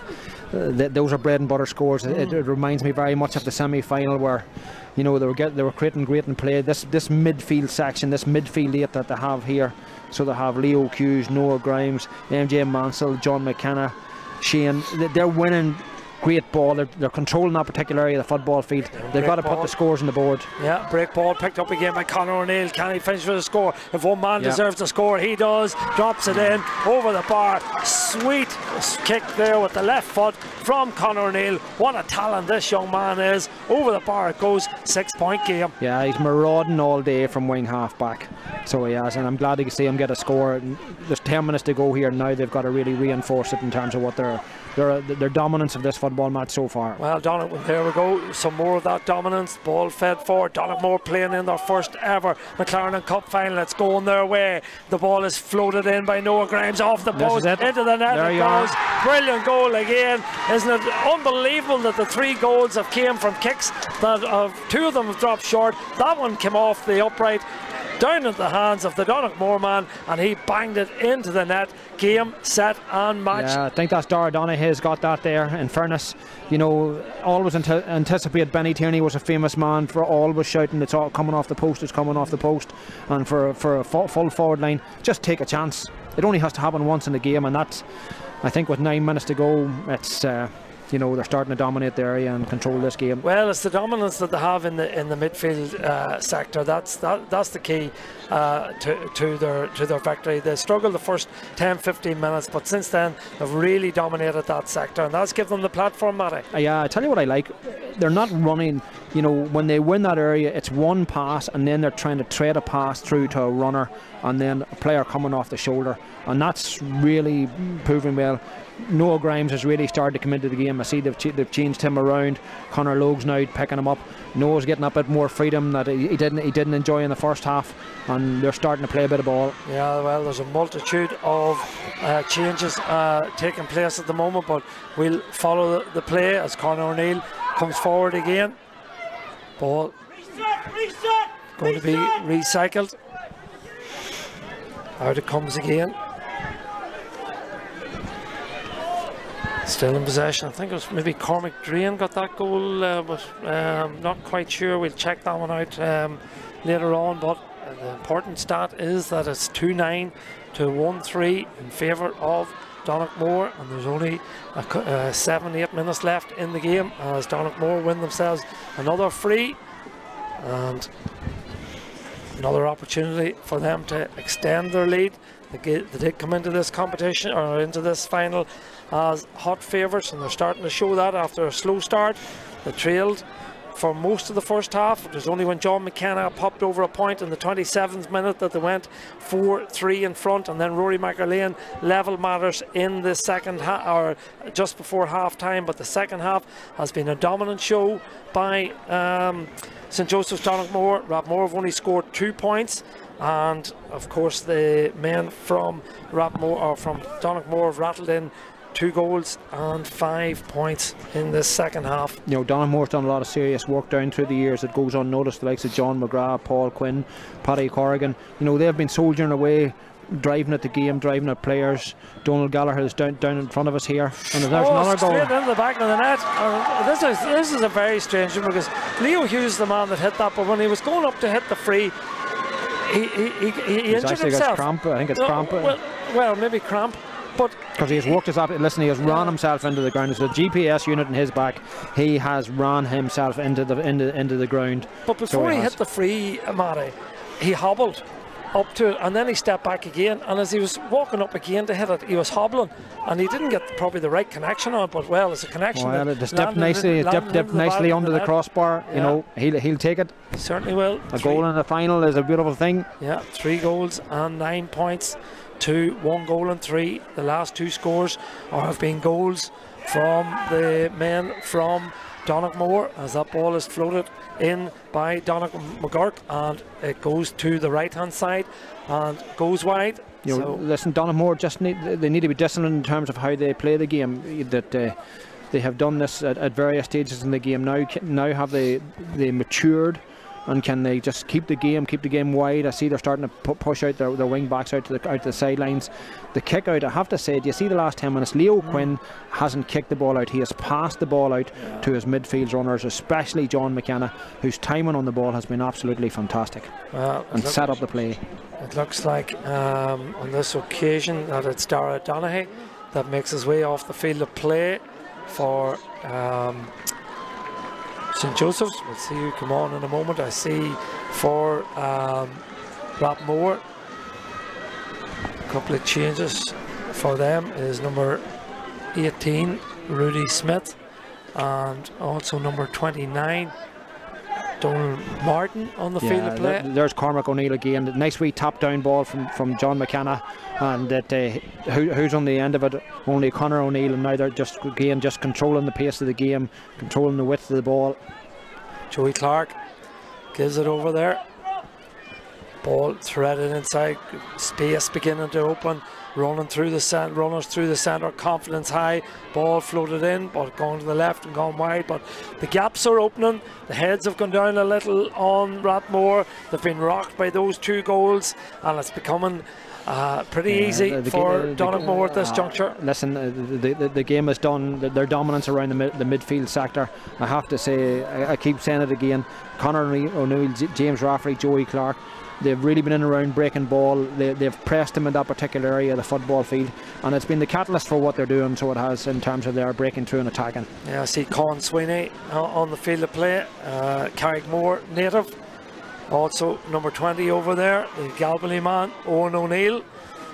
Uh, th- those are bread and butter scores. It, it reminds me very much of the semi-final where, you know, they were get, they were creating great in play. This this midfield section, this midfield eight that they have here. So they have Leo Hughes, Noah Grimes, MJ Mansell, John McKenna, Shane. They're winning great ball. They're, they're controlling that particular area of the football field. They've got to put the scores on the board. Yeah, break ball picked up again by Conor O'Neill. Can he finish with a score? If one man Yeah. deserves the score, he does. Drops it in over the bar. Sweet kick there with the left foot from Conor O'Neill. What a talent this young man is. Over the bar it goes. Six point game. Yeah, he's marauding all day from wing half back. So he has, and I'm glad to see him get a score. There's 10 minutes to go here now. They've got to really reinforce it in terms of what their their their dominance of this football match so far. Well, Donaghmore, there we go. Some more of that dominance. Ball fed forward. Donaghmore playing in their first ever MacLarnon Cup final. It's going their way. The ball is floated in by Noah Grimes off the post into the net. There it you are. goes. Brilliant goal again. Isn't it unbelievable that the three goals have came from kicks that uh, two of them have dropped short. That one came off the upright. Down at the hands of the Donaghmore man, and he banged it into the net. Game, set, and match. Yeah, I think that's Dara Donaghy's got that there. In fairness, you know, always ante- anticipate Benny Tierney was a famous man for always shouting, "It's all coming off the post, it's coming off the post," and for for a fu- full forward line, just take a chance. It only has to happen once in the game, and that's, I think, with nine minutes to go, it's. Uh, you know they're starting to dominate the area and control this game. Well, it's the dominance that they have in the in the midfield uh, sector. That's that, that's the key uh, to to their to their victory. They struggled the first 10, 15 minutes, but since then they've really dominated that sector, and that's given them the platform, Matty. Uh, yeah, I tell you what I like. They're not running. You know, when they win that area, it's one pass, and then they're trying to trade a pass through to a runner, and then a player coming off the shoulder, and that's really proving well. Noah Grimes has really started to come into the game. I see they've, ch- they've changed him around. Connor Logue's now picking him up. Noah's getting a bit more freedom that he, he didn't he didn't enjoy in the first half, and they're starting to play a bit of ball. Yeah, well, there's a multitude of uh, changes uh, taking place at the moment, but we'll follow the, the play as Conor O'Neill comes forward again. Ball going to be recycled. Out it comes again. Still in possession. I think it was maybe Cormac Drain got that goal, uh, but um, not quite sure. We'll check that one out um, later on. But the important stat is that it's 2 9 to 1 3 in favour of Donaghmore, and there's only a, uh, seven, eight minutes left in the game as Donaghmore win themselves another free and another opportunity for them to extend their lead. They, get, they did come into this competition or into this final as hot favourites, and they're starting to show that after a slow start. They trailed for most of the first half. It was only when John McKenna popped over a point in the 27th minute that they went 4 3 in front, and then Rory McErlane level matters in the second half or just before half time. But the second half has been a dominant show by um, St Joseph's Donaghmore. Rathmore have only scored two points. And of course, the men from Rathmore or from Donaghmore have rattled in two goals and five points in the second half. you know, Donaghmore's done a lot of serious work down through the years that goes unnoticed. The likes of John McGrath, Paul Quinn, Paddy Corrigan. You know, they've been soldiering away driving at the game, driving at players. Donald Gallagher is down, down in front of us here, and there's oh, another goal. straight into the back of the net. Uh, this is this is a very strange one because Leo Hughes is the man that hit that, but when he was going up to hit the free, he he, he, he injured actually himself. cramp. I think it's No, cramp. Well, well, maybe cramp, but Because he has worked his up. Listen, he has run himself into the ground. There's a GPS unit in his back. He has run himself into the into, into the ground. but So before he he hit the free, Amari, he hobbled up to it and then he stepped back again. And as he was walking up again to hit it, he was hobbling and he didn't get probably the right connection on. it, But well, it's a connection. Well, it just dipped nicely, it dipped, dipped nicely under the net. crossbar. You know, he'll he'll take it. Certainly will. A Three- goal in the final is a beautiful thing. Yeah, three goals and nine points to one goal and three. The last two scores are, have been goals from the men from Donaghmore as that ball is floated in by Donegal McGurk and it goes to the right hand side and goes wide. You know, so, listen, Donaghmore just need they need to be disciplined in terms of how they play the game. That uh, they have done this at, at various stages in the game. Now, now have they they matured, and can they just keep the game, keep the game wide? I see they're starting to pu- push out their, their wing backs out to the out to the sidelines. The kick out, I have to say, do you see the last ten minutes? Leo Quinn hasn't kicked the ball out. He has passed the ball out to his midfield runners, especially John McKenna, whose timing on the ball has been absolutely fantastic well, and set up the play. It looks like um, on this occasion that it's Dara Donaghy that makes his way off the field of play for um, St Joseph's. We'll see who come on in a moment. I see for um, Rathmore a couple of changes for them is number 18 Rudy Smith and also number 29 Donald Martin on the field of play. there's Cormac O'Neill again. Nice wee top down ball from, from John McKenna, and that uh, who, who's on the end of it? Only Connor O'Neill, and now they're just again just controlling the pace of the game, controlling the width of the ball. Joey Clark gives it over there. Ball threaded inside, space beginning to open, running through the center, runners through the centre, confidence high. Ball floated in, but going to the left and gone wide. But the gaps are opening. The heads have gone down a little on Rathmore. They've been rocked by those two goals, and it's becoming uh, pretty Yeah, easy the- the for the- at this uh, juncture. Listen, uh, the, the, the game is done. Th- Their dominance around the, mid, the midfield sector. I have to say, I, I keep saying it again. Connor O'Neill, O'Neill, James Rafferty, Joey Clark. They've really been in and around breaking ball. They, they've pressed him in that particular area of the football field, and it's been the catalyst for what they're doing. So it has in terms of their breaking through and attacking. Yeah, I see Con Sweeney uh, on the field of play. Uh, Carrickmore native. Also, number 20 over there, the Galbally man, Owen O'Neill.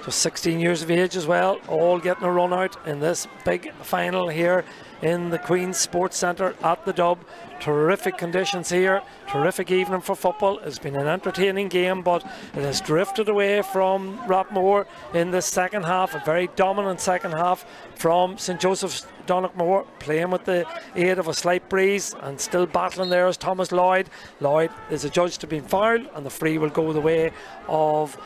Just 16 years of age as well. All getting a run out in this big final here in the Queen's Sports Centre at the Dub. Terrific conditions here. Terrific evening for football. It's been an entertaining game, but it has drifted away from Rathmore in the second half. A very dominant second half from St Joseph's Donaghmore playing with the aid of a slight breeze and still battling there is Thomas Lloyd. Lloyd is adjudged to be fouled, and the free will go the way of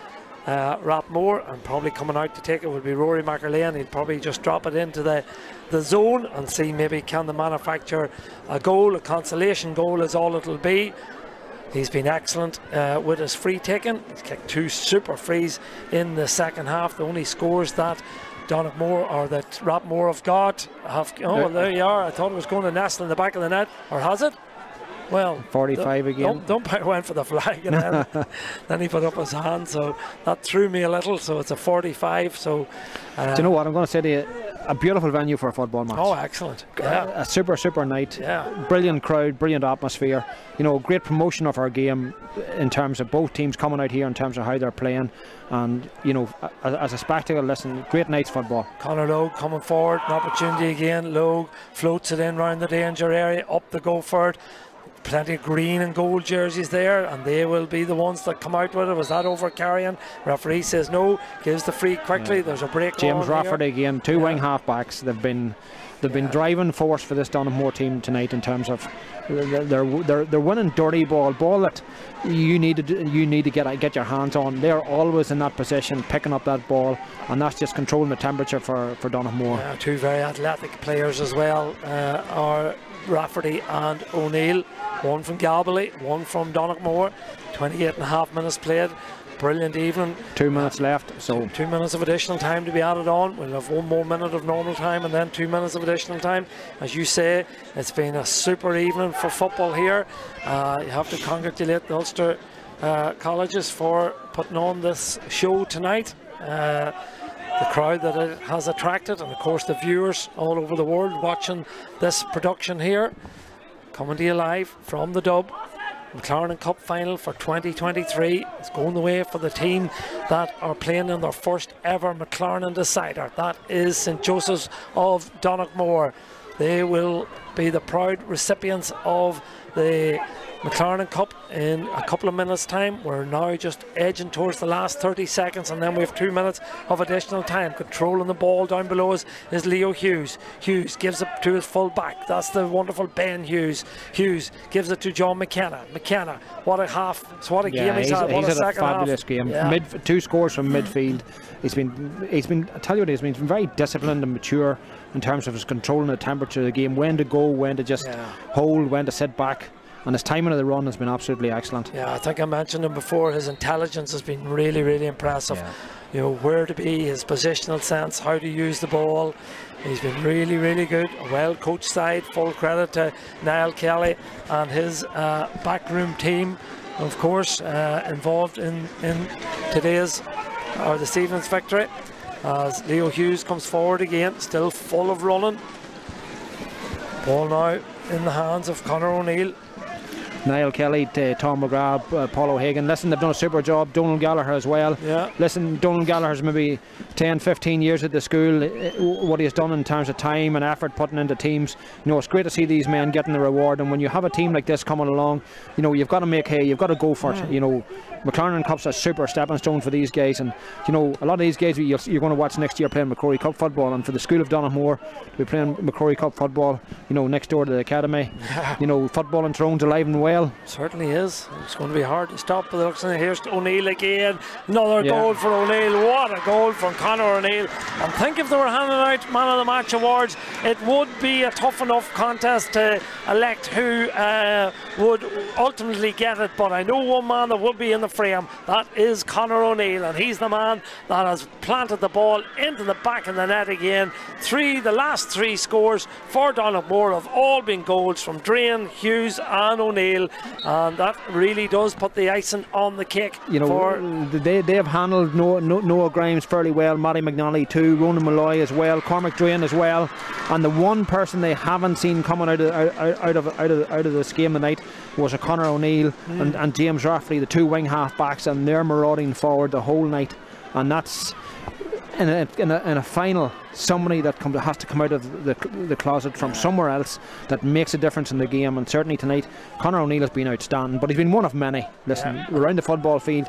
uh, Rathmore and probably coming out to take it would be Rory McErlane. He'll probably just drop it into the, the zone and see maybe can the manufacture a goal, a consolation goal is all it'll be. He's been excellent uh, with his free taking. He's kicked two super frees in the second half. The only scores that Donegal or that Rathmore have got have. Oh, well, there you are. I thought it was going to nestle in the back of the net, or has it? Well, 45 the, again. the umpire went for the flag and [laughs] then, then he put up his hand, so that threw me a little. So it's a 45. So, uh, Do you know what I'm going to say to you? A beautiful venue for a football match. oh, excellent. Yeah, a super super night Yeah. brilliant crowd brilliant atmosphere you know great promotion of our game in terms of both teams coming out here in terms of how they're playing and you know a- as a spectacle listen great night's football Conor Logue coming forward, an opportunity again. Logue floats it in round the danger area, up the go for it. Plenty of green and gold jerseys there, and they will be the ones that come out with it. Was that over carrying? Referee says no, gives the free quickly. There's a break. James on here. Rafferty again two wing halfbacks. they've been they've been driving force for this Donaghmore team tonight in terms of they're, they're they're winning dirty ball ball that you need to you need to get get your hands on they're always in that position picking up that ball and that's just controlling the temperature for for Donaghmore Yeah, two very athletic players as well uh, are Rafferty and O'Neill. One from Galbally, one from Donaghmore. 28 and a half minutes played. brilliant evening. Two minutes left, so two minutes of additional time to be added on. We'll have one more minute of normal time and then two minutes of additional time. As you say, it's been a super evening for football here. Uh, you have to congratulate the Ulster uh, colleges for putting on this show tonight. Uh, the crowd that it has attracted, and of course the viewers all over the world watching this production here, coming to you live from the Dub. MacLarnon Cup final for 2023 It's going the way for the team that are playing in their first ever MacLarnon decider. That is St Joseph's of Donaghmore. They will be the proud recipients of the MacLarnon Cup in a couple of minutes time. We're now just edging towards the last 30 seconds and then we have two minutes of additional time. Controlling the ball down below us is Leo Hughes. Hughes gives it to his full back. That's the wonderful Ben Hughes. Hughes gives it to John McKenna. McKenna, what a half. What a yeah, game he's, he's had. What he's a had a fabulous half. game. Yeah. Mid, two scores from midfield. He's been, he's been. I tell you what, he's been very disciplined and mature in terms of his controlling the temperature of the game. When to go, when to just Yeah. hold, when to sit back. And his timing of the run has been absolutely excellent. Yeah, I think I mentioned him before. His intelligence has been really, really impressive. Yeah. You know, where to be, his positional sense, how to use the ball. He's been really, really good. A well coached side. Full credit to Niall Kelly and his uh, backroom team, of course, uh, involved in, in today's or this evening's victory. As Leo Hughes comes forward again, still full of running. Ball now in the hands of Conor O'Neill. Niall Kelly, to Tom McGrath, uh, Paul O'Hagan. Listen, they've done a super job. Donald Gallagher as well. Yeah. Listen, Donald Gallagher's maybe 10, 15 years at the school. uh, What he has done in terms of time and effort putting into teams, you know, it's great to see these men getting the reward. And when you have a team like this coming along, you know, you've got to make hay. You've got to go for it. You know, MacLarnon Cup's a super stepping stone for these guys. And you know, a lot of these guys you're, you're going to watch next year playing McCrory Cup football. And for the school of Donaghmore to be playing McCrory Cup football, you know, next door to the academy, you know, football and Tyrone's alive and well. Certainly is. It's going to be hard to stop. But looks like here's O'Neill again. Another Yeah. goal for O'Neill. What a goal from Conor O'Neill. And think if they were handing out Man of the Match awards, it would be a tough enough contest to elect who uh, would ultimately get it. But I know one man that would be in the frame. That is Conor O'Neill, and he's the man that has planted the ball into the back of the net again. Three, the last three scores for Donaghmore have all been goals from Drain, Hughes, and O'Neill, and that really does put the icing on the cake you know, they, they have handled Noah, Noah Grimes fairly well, Matty McNally too, Ronan Malloy as well, Cormac Drain as well, and the one person they haven't seen coming out of out, out of out of out of this game tonight was a Conor O'Neill and, hmm. and James Rafferty, the two wing half backs, and they're marauding forward the whole night, and that's in a, in a, in a final somebody that come, has to come out of the, the closet from somewhere else that makes a difference in the game. And certainly tonight Conor O'Neill has been outstanding but he's been one of many. Listen around the football field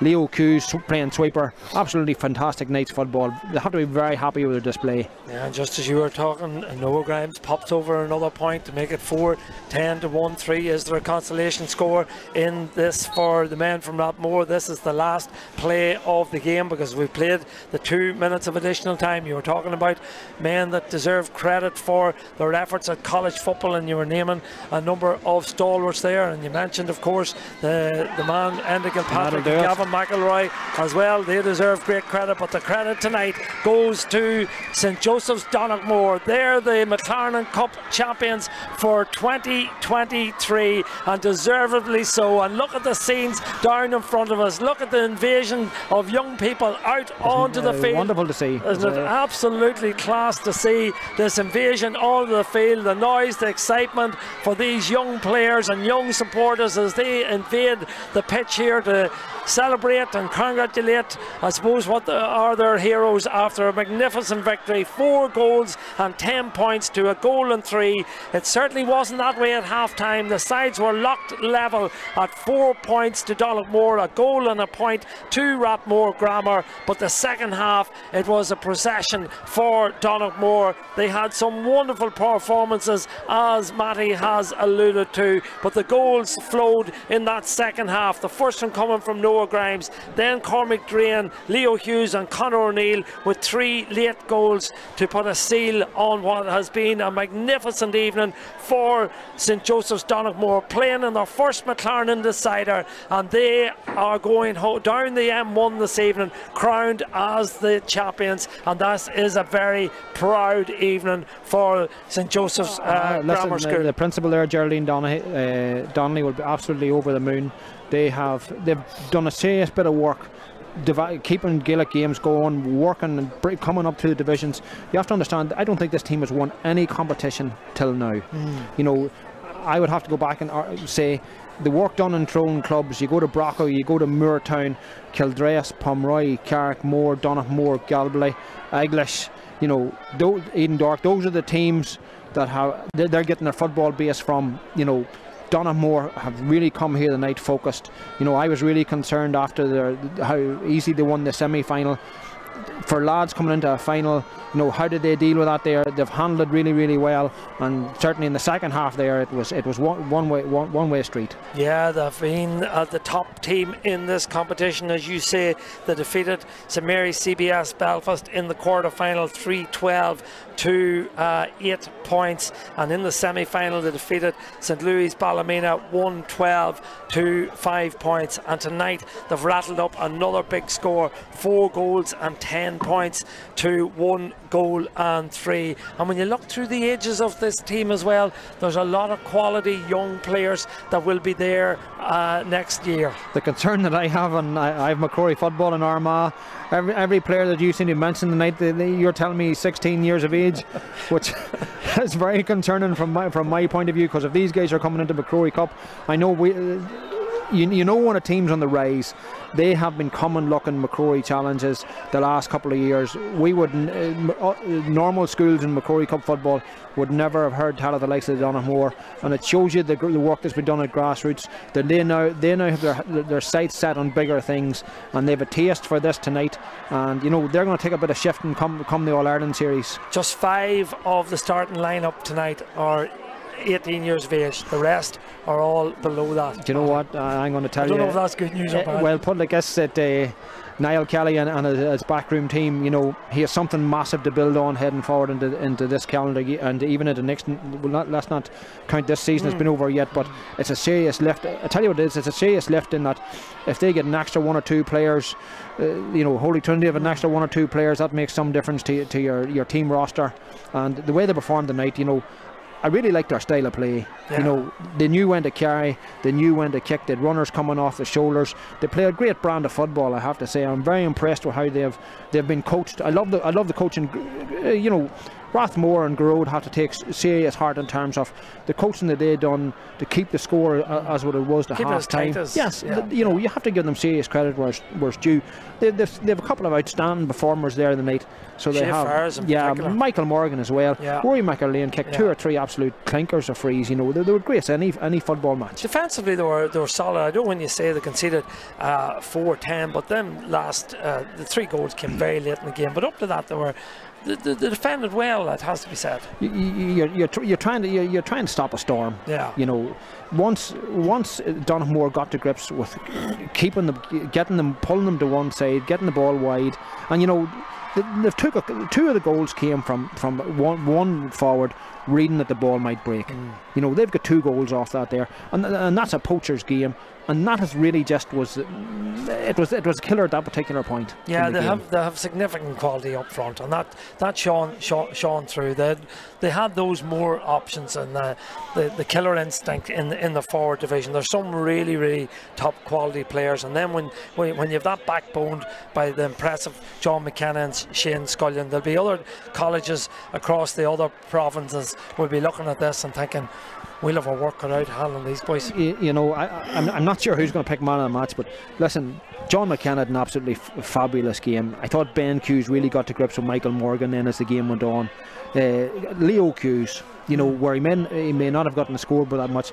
Leo Hughes sw- playing sweeper absolutely fantastic night's football they have to be very happy with their display Yeah, and just as you were talking, Noah Grimes popped over another point to make it 4 10 to 1 3. Is there a consolation score in this for the men from Rathmore? This is the last play of the game because we've played the two minutes of additional time. You were talking about men that deserve credit for their efforts at college football, and you were naming a number of stalwarts there. And you mentioned, of course, the, the man, Enda Kilpatrick That'll and McElroy as well. They deserve great credit, but the credit tonight goes to St Joseph's Donaghmore. They're the MacLarnon Cup champions for 2023 and deservedly so. And look at the scenes down in front of us. Look at the invasion of young people out onto the Uh, field. wonderful to see Isn't it absolutely class to see this invasion onto the field, the noise, the excitement for these young players and young supporters as they invade the pitch here to celebrate and congratulate, I suppose, what are their heroes after a magnificent victory. Four goals and 10 points to a goal and three. It certainly wasn't that way at half time. The sides were locked level at four points to Donaghmore, a goal and a point to Rathmore Grammar. But the second half, it was a procession for Donaghmore. They had some wonderful performances, as Matty has alluded to. But the goals flowed in that second half. The first one coming from Noah Noah Grimes. Then Cormac Drain, Leo Hughes, and Conor O'Neill with three late goals to put a seal on what has been a magnificent evening for St Joseph's Donaghmore, playing in their first MacLarnon decider, and they are going down the M1 this evening, crowned as the champions, and that is a very proud evening for St Joseph's uh, uh, Grammar School. The, the principal there, Geraldine Donnelly, uh, Donnelly, will be absolutely over the moon. They have they've done a serious bit of work keeping Gaelic games going, working and coming up to the divisions. You have to understand, I don't think this team has won any competition till now. Mm. You know, I would have to go back and uh, say the work done in Tyrone clubs, you go to Brocagh, you go to Moortown, Kildress, Pomeroy, Carrick, Moore, Donaghmore, Galbally, Eglish, you know, Edendork, those are the teams that have, they're getting their football base from, you know, Donaghmore have really come here tonight focused. You know, I was really concerned after their, how easy they won the semi final for lads coming into a final, you know, how did they deal with that there? They've handled it really, really well, and certainly in the second half there, it was it was one, one way one, one way street. Yeah, they've been uh, the top team in this competition, as you say. They defeated St CBS Belfast in the quarter final, 3-12 to uh, eight points, and in the semi final, they defeated St Louis Ballymena 1-12 to five points. And tonight, they've rattled up another big score, four goals and 10 points to one goal and three. And when you look through the ages of this team as well, there's a lot of quality young players that will be there uh, next year. The concern that I have, and I, I have McCrory football in Armagh, every, every player that you seem to mention tonight, they, they, you're telling me 16 years of age, which [laughs] is very concerning from my from my point of view. Because if these guys are coming into McCrory Cup, I know we. You, you know when a team's on the rise they have been common luck looking McCrory challenges the last couple of years. We would uh, normal schools in McCrory Cup football would never have heard tell of the likes of the Donaghmore, and it shows you the, the work that's been done at grassroots. That they now they now have their their sights set on bigger things, and they have a taste for this tonight. And you know they're going to take a bit of shift and come come the All Ireland series. Just five of the starting lineup tonight are 18 years of age. The rest are all below that. Do you know what? Uh, I'm going to tell you. I don't you, know if that's good news uh, or bad. Well, put like this that uh, Niall Kelly and, and his backroom team, you know, he has something massive to build on heading forward into into this calendar year and even into next. Well, not, let's not count this season; mm. has been over yet, but it's a serious lift. I tell you what it is: it's a serious lift in that if they get an extra one or two players, uh, you know, Holy Trinity have an extra one or two players, that makes some difference to to your your team roster. And the way they performed tonight, you know, I really liked their style of play. Yeah. You know, they knew when to carry, they knew when to kick. They had runners coming off the shoulders. They play a great brand of football. I have to say, I'm very impressed with how they've they've been coached. I love the I love the coaching. Uh, you know, Rathmore and Gearoid have to take serious heart in terms of the coaching that they done to keep the score uh, as what it was the half time. Yes, yeah. you know you have to give them serious credit where it's, where it's due. They, they've, they have a couple of outstanding performers there in the night. So they have, yeah, particular. Michael Morgan as well. Yeah. Rory McErlane kicked yeah. two or three absolute clinkers of frees. You know, they, they were great any any football match. Defensively, they were they were solid. I don't when you say they conceded uh, four ten, but then last uh, the three goals came very late in the game. But up to that, they were they, they, defended well. That has to be said. You, you're, you're, you're trying to you're, you're, trying to stop a storm. Yeah. You know, once once Donaghmore got to grips with keeping them, getting them, pulling them to one side, getting the ball wide, and you know. They've took a, two of the goals came from from one one forward reading that the ball might break. Mm. You know they've got two goals off that there, and and that's a poacher's game and that has really just was it was it was a killer at that particular point. Yeah, the they game. have they have significant quality up front, and that that shone shone, shone through. They they had those more options and the, the, the killer instinct in the, in the forward division. There's some really really top quality players, and then when when, when you have that backbone by the impressive John McKenna and Shane Scullion, there'll be other colleges across the other provinces will be looking at this and thinking we'll have our work cut out handling these boys. You, you know, I, I'm, I'm not sure who's going to pick man of the match, but listen, John McKenna had an absolutely fabulous game. I thought Ben Hughes really got to grips with Michael Morgan then as the game went on. Uh, Leo Hughes, you know, where he may, he may not have gotten the score by that much,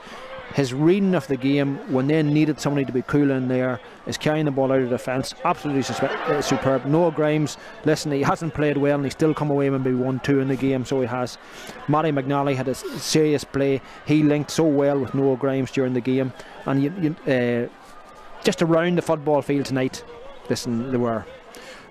his reading of the game when they needed somebody to be cool in there is carrying the ball out of defence. Absolutely uh, superb. Noah Grimes, listen, he hasn't played well and he's still come away maybe 1 2 in the game, so he has. Matty McNally had a serious play. He linked so well with Noah Grimes during the game. And you, you, uh, just around the football field tonight. Listen, they were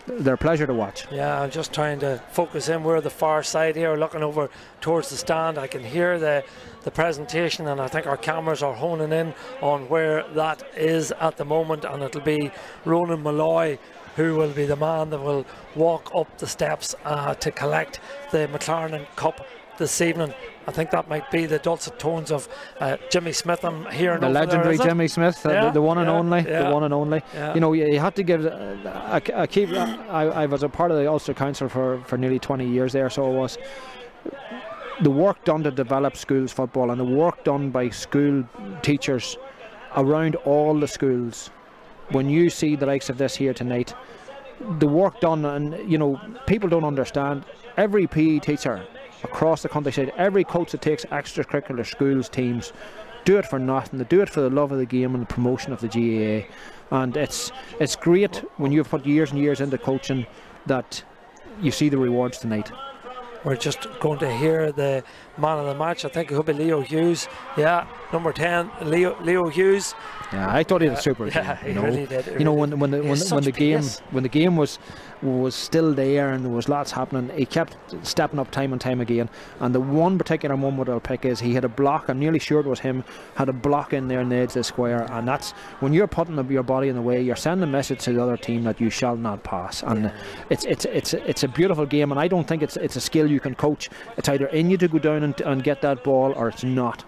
they're a pleasure to watch. Yeah, I'm just trying to focus in. We're the far side here, looking over towards the stand. I can hear the the presentation, and I think our cameras are honing in on where that is at the moment. And it'll be Ronan Malloy who will be the man that will walk up the steps uh, to collect the MacLarnon Cup this evening. I think that might be the dulcet tones of uh, Jimmy Smith. I'm hearing the legendary there, Jimmy Smith, yeah, the, the, one and yeah, only, yeah, the one and only. You know, you, you had to give. Uh, I, I, keep. I, I was a part of the Ulster Council for for nearly 20 years there, so it was the work done to develop schools football and the work done by school teachers around all the schools. When you see the likes of this here tonight, the work done, and you know, people don't understand. Every PE teacher across the countryside, every coach that takes extra extracurricular schools teams, do it for nothing. They do it for the love of the game and the promotion of the GAA. And it's it's great when you've put years and years into coaching that you see the rewards tonight. We're just going to hear the man of the match. I think it could be Leo Hughes. Yeah, number 10, Leo, Leo Hughes. Yeah, I thought he did a super yeah, game. he you know, really did. you know when when the when, when the game pace. when the game was was still there and there was lots happening, he kept stepping up time and time again. And the one particular moment I'll pick is he had a block. I'm nearly sure it was him. Had a block in there in the edge of the square, and that's when you're putting your body in the way. You're sending a message to the other team that you shall not pass. And Yeah. it's it's it's it's a beautiful game, and I don't think it's it's a skill you can coach. It's either in you to go down and, and get that ball, or it's not.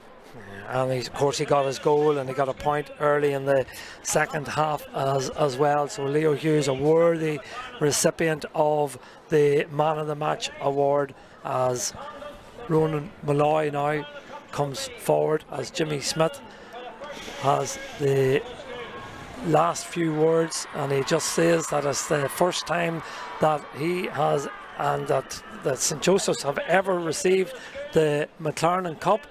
and of course he got his goal and he got a point early in the second half as as well. So Leo Hughes, a worthy recipient of the Man of the Match award, as Ronan Malloy now comes forward as Jimmy Smith has the last few words, and he just says that it's the first time that he has and that that St Joseph's have ever received the MacLarnon Cup.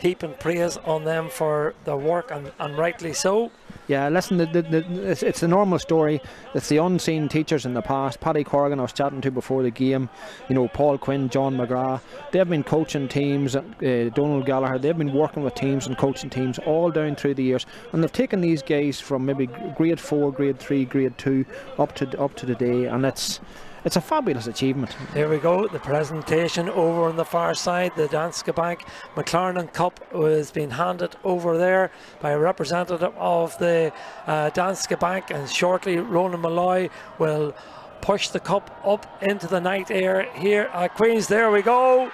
Heaping praise on them for their work, and, and rightly so. Yeah, listen, the, the, the, it's, it's a normal story. It's the unseen teachers in the past. Paddy Corrigan, I was chatting to before the game. You know, Paul Quinn, John McGrath. They've been coaching teams. Uh, Donald Gallagher. They've been working with teams and coaching teams all down through the years, and they've taken these guys from maybe grade four, grade three, grade two, up to up to today, and it's it's a fabulous achievement. Here we go, the presentation over on the far side. The Danske Bank MacLarnon Cup was being handed over there by a representative of the uh, Danske Bank, and shortly Ronan Malloy will push the cup up into the night air here at Queens. There we go.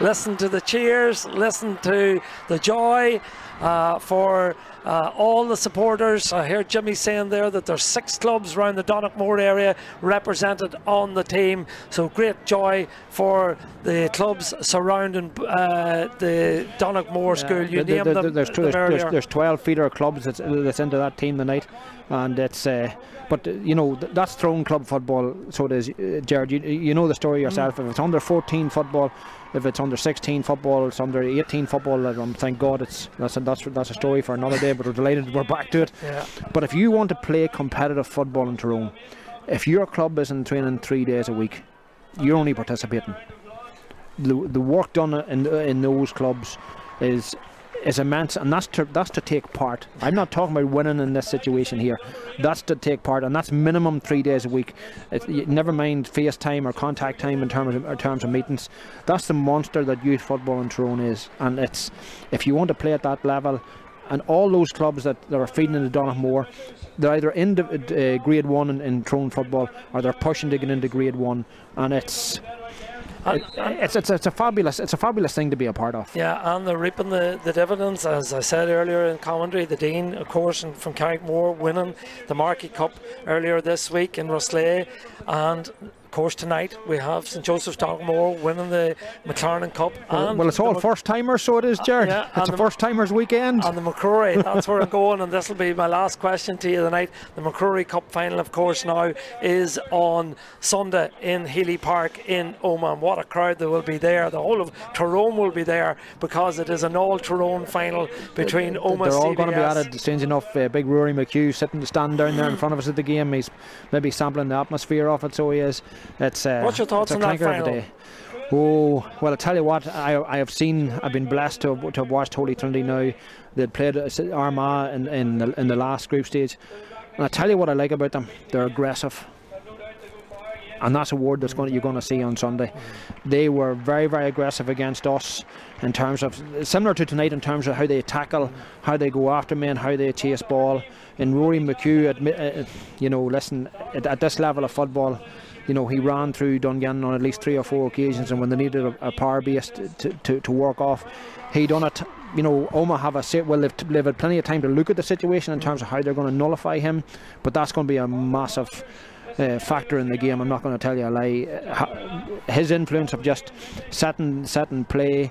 Listen to the cheers, listen to the joy uh, for uh, all the supporters. I heard Jimmy saying there that there's six clubs around the Donaghmore area represented on the team. So great joy for the clubs surrounding uh, the Donaghmore school. You There- named there- them, there's, them there's, there's, there's 12 feeder clubs that's, that's into that team tonight, and it's uh, but you know that's Tyrone club football. So it is, uh, Jared. You, you know the story yourself. If it's under 14 football, if it's under 16 football, it's under 18 football. Um, thank God it's that's a, that's that's a story for another day. But we're delighted we're back to it. yeah. But if you want to play competitive football in Tyrone, if your club isn't training three days a week, you're only participating. The, the work done in in those clubs is is immense, and that's to that's to take part. I'm not talking about winning in this situation here. That's to take part, and that's minimum three days a week. Never mind FaceTime or contact time in terms of in terms of meetings. That's the monster that youth football in Tyrone is, and it's if you want to play at that level. And all those clubs that, that are feeding into Donaghmore, they're either in the, uh, Grade One in, in Tyrone football, or they're pushing to get into Grade One, and it's And- it, uh, it's, it's it's a fabulous it's a fabulous thing to be a part of. Yeah, and they're reaping the, the dividends, as I said earlier in commentary. The Dean, of course, and from Carrickmore winning the Markey Cup earlier this week in Rosslea. And, course, tonight we have St Joseph's Donaghmore winning the MacLarnon Cup. And well, it's all the, first timers, so it is, Jared. yeah, it's a first timers weekend. And the McCrory, that's where I'm going, and this will be my last question to you tonight. The McCrory Cup final, of course, now is on Sunday in Healy Park in Omagh. What a crowd there will be there. The whole of Tyrone will be there because it is an all Tyrone final between Omagh They're all CBS. going to be at it. Strange enough, uh, big Rory McHugh sitting stand down there in front of us at the game. He's maybe sampling the atmosphere off it, so he is. It's uh, What's your thoughts on that final? Oh well, I tell you what, I, I have seen. I've been blessed to, have- to have watched Holy Trinity now. They played Armagh in in the, in the last group stage, and I tell you what I like about them. They're aggressive, and that's a word that's going you're going to see on Sunday. They were very very aggressive against us in terms of similar to tonight in terms of how they tackle, how they go after men, how they chase ball. And Rory McHugh, admit, uh, you know, listen at, at this level of football you know, he ran through Dungannon on at least three or four occasions, and when they needed a, a power base to, to, to work off, he done it. You know, Omagh have a sit. Well, they've, they've had plenty of time to look at the situation in terms of how they're going to nullify him, but that's going to be a massive. Uh, factor in the game. I'm not going to tell you a lie. His influence of just setting, setting play.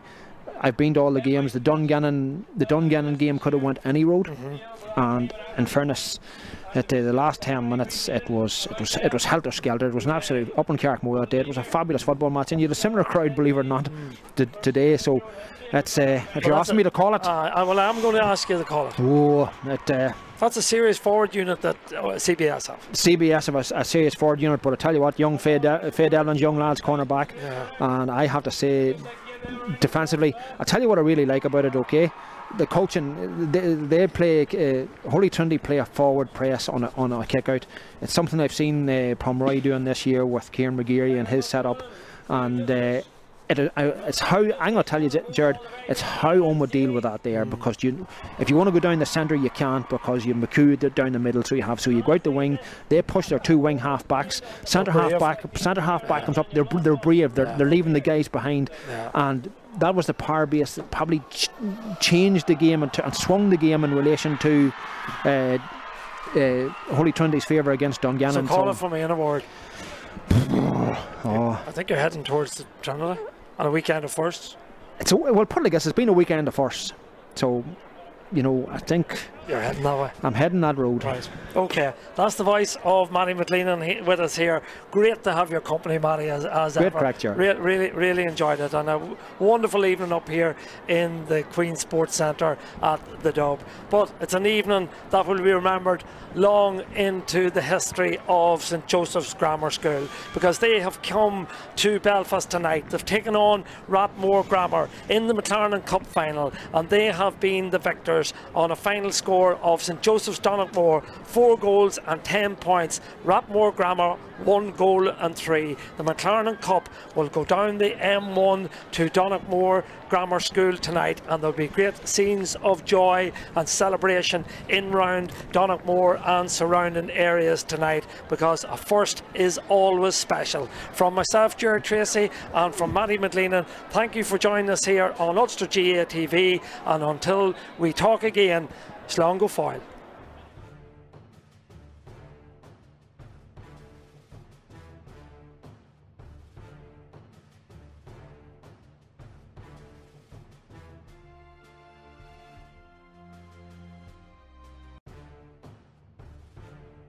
I've been to all the games. The Dungannon, the Dungannon game could have went any road, and in fairness, at the, the last 10 minutes it was it was it was helter skelter it was an absolute up in Carrickmore that day it was a fabulous football match and you had a similar crowd believe it or not to, today. So it's uh, if you're asking a- me to call it. Uh, well, I'm going to ask you to call it. oh it uh, That's a serious forward unit that uh, CBS have. CBS have a, a serious forward unit but I tell you what young Faye, De- Faye Devlin's young lads cornerback Yeah. and I have to say defensively I tell you what I really like about it okay the coaching they, they play uh, Holy Trinity play a forward press on a, on a kick out it's something I've seen uh, Pomeroy doing this year with Kieran McGeary and his setup. And uh, it, uh, it's how I'm going to tell you Jared it's how Owen would deal with that there because you if you want to go down the centre you can't because you McCoo down the middle so you have so you go out the wing. They push their two wing half backs. Centre half back, centre half back comes up. They're, they're brave. They're, Yeah. they're leaving the guys behind. Yeah. and that was the power base that probably ch- changed the game and, t- and swung the game in relation to uh, uh, Holy Trinity's favour against So Dungannon. call it for me in a word. [sighs] oh, I think you're heading towards the Trinity on a weekend of firsts. it's a, well, like this: it's been a weekend of first, so you know I think You're heading that way. I'm heading that road. Right. Okay. That's the voice of Matty McLean with us here. Great to have your company, Matty, as, as Great ever. crack, Re- really, really enjoyed it. And a wonderful evening up here in the Queen Sports Centre at the Dub. But it's an evening that will be remembered long into the history of St Joseph's Grammar School because they have come to Belfast tonight. They've taken on Rathmore Grammar in the MacLarnon Cup final and they have been the victors on a final score of St Joseph's Donaghmore four goals and 10 points. Rathmore Grammar one goal and three. The MacLarnon Cup will go down the M1 to Donaghmore Grammar School tonight and there'll be great scenes of joy and celebration in round Donaghmore and surrounding areas tonight because a first is always special. From myself, Jared Tracy, and from Matty McLean, thank you for joining us here on Ulster GAA TV and until we talk again, Slán go fáil.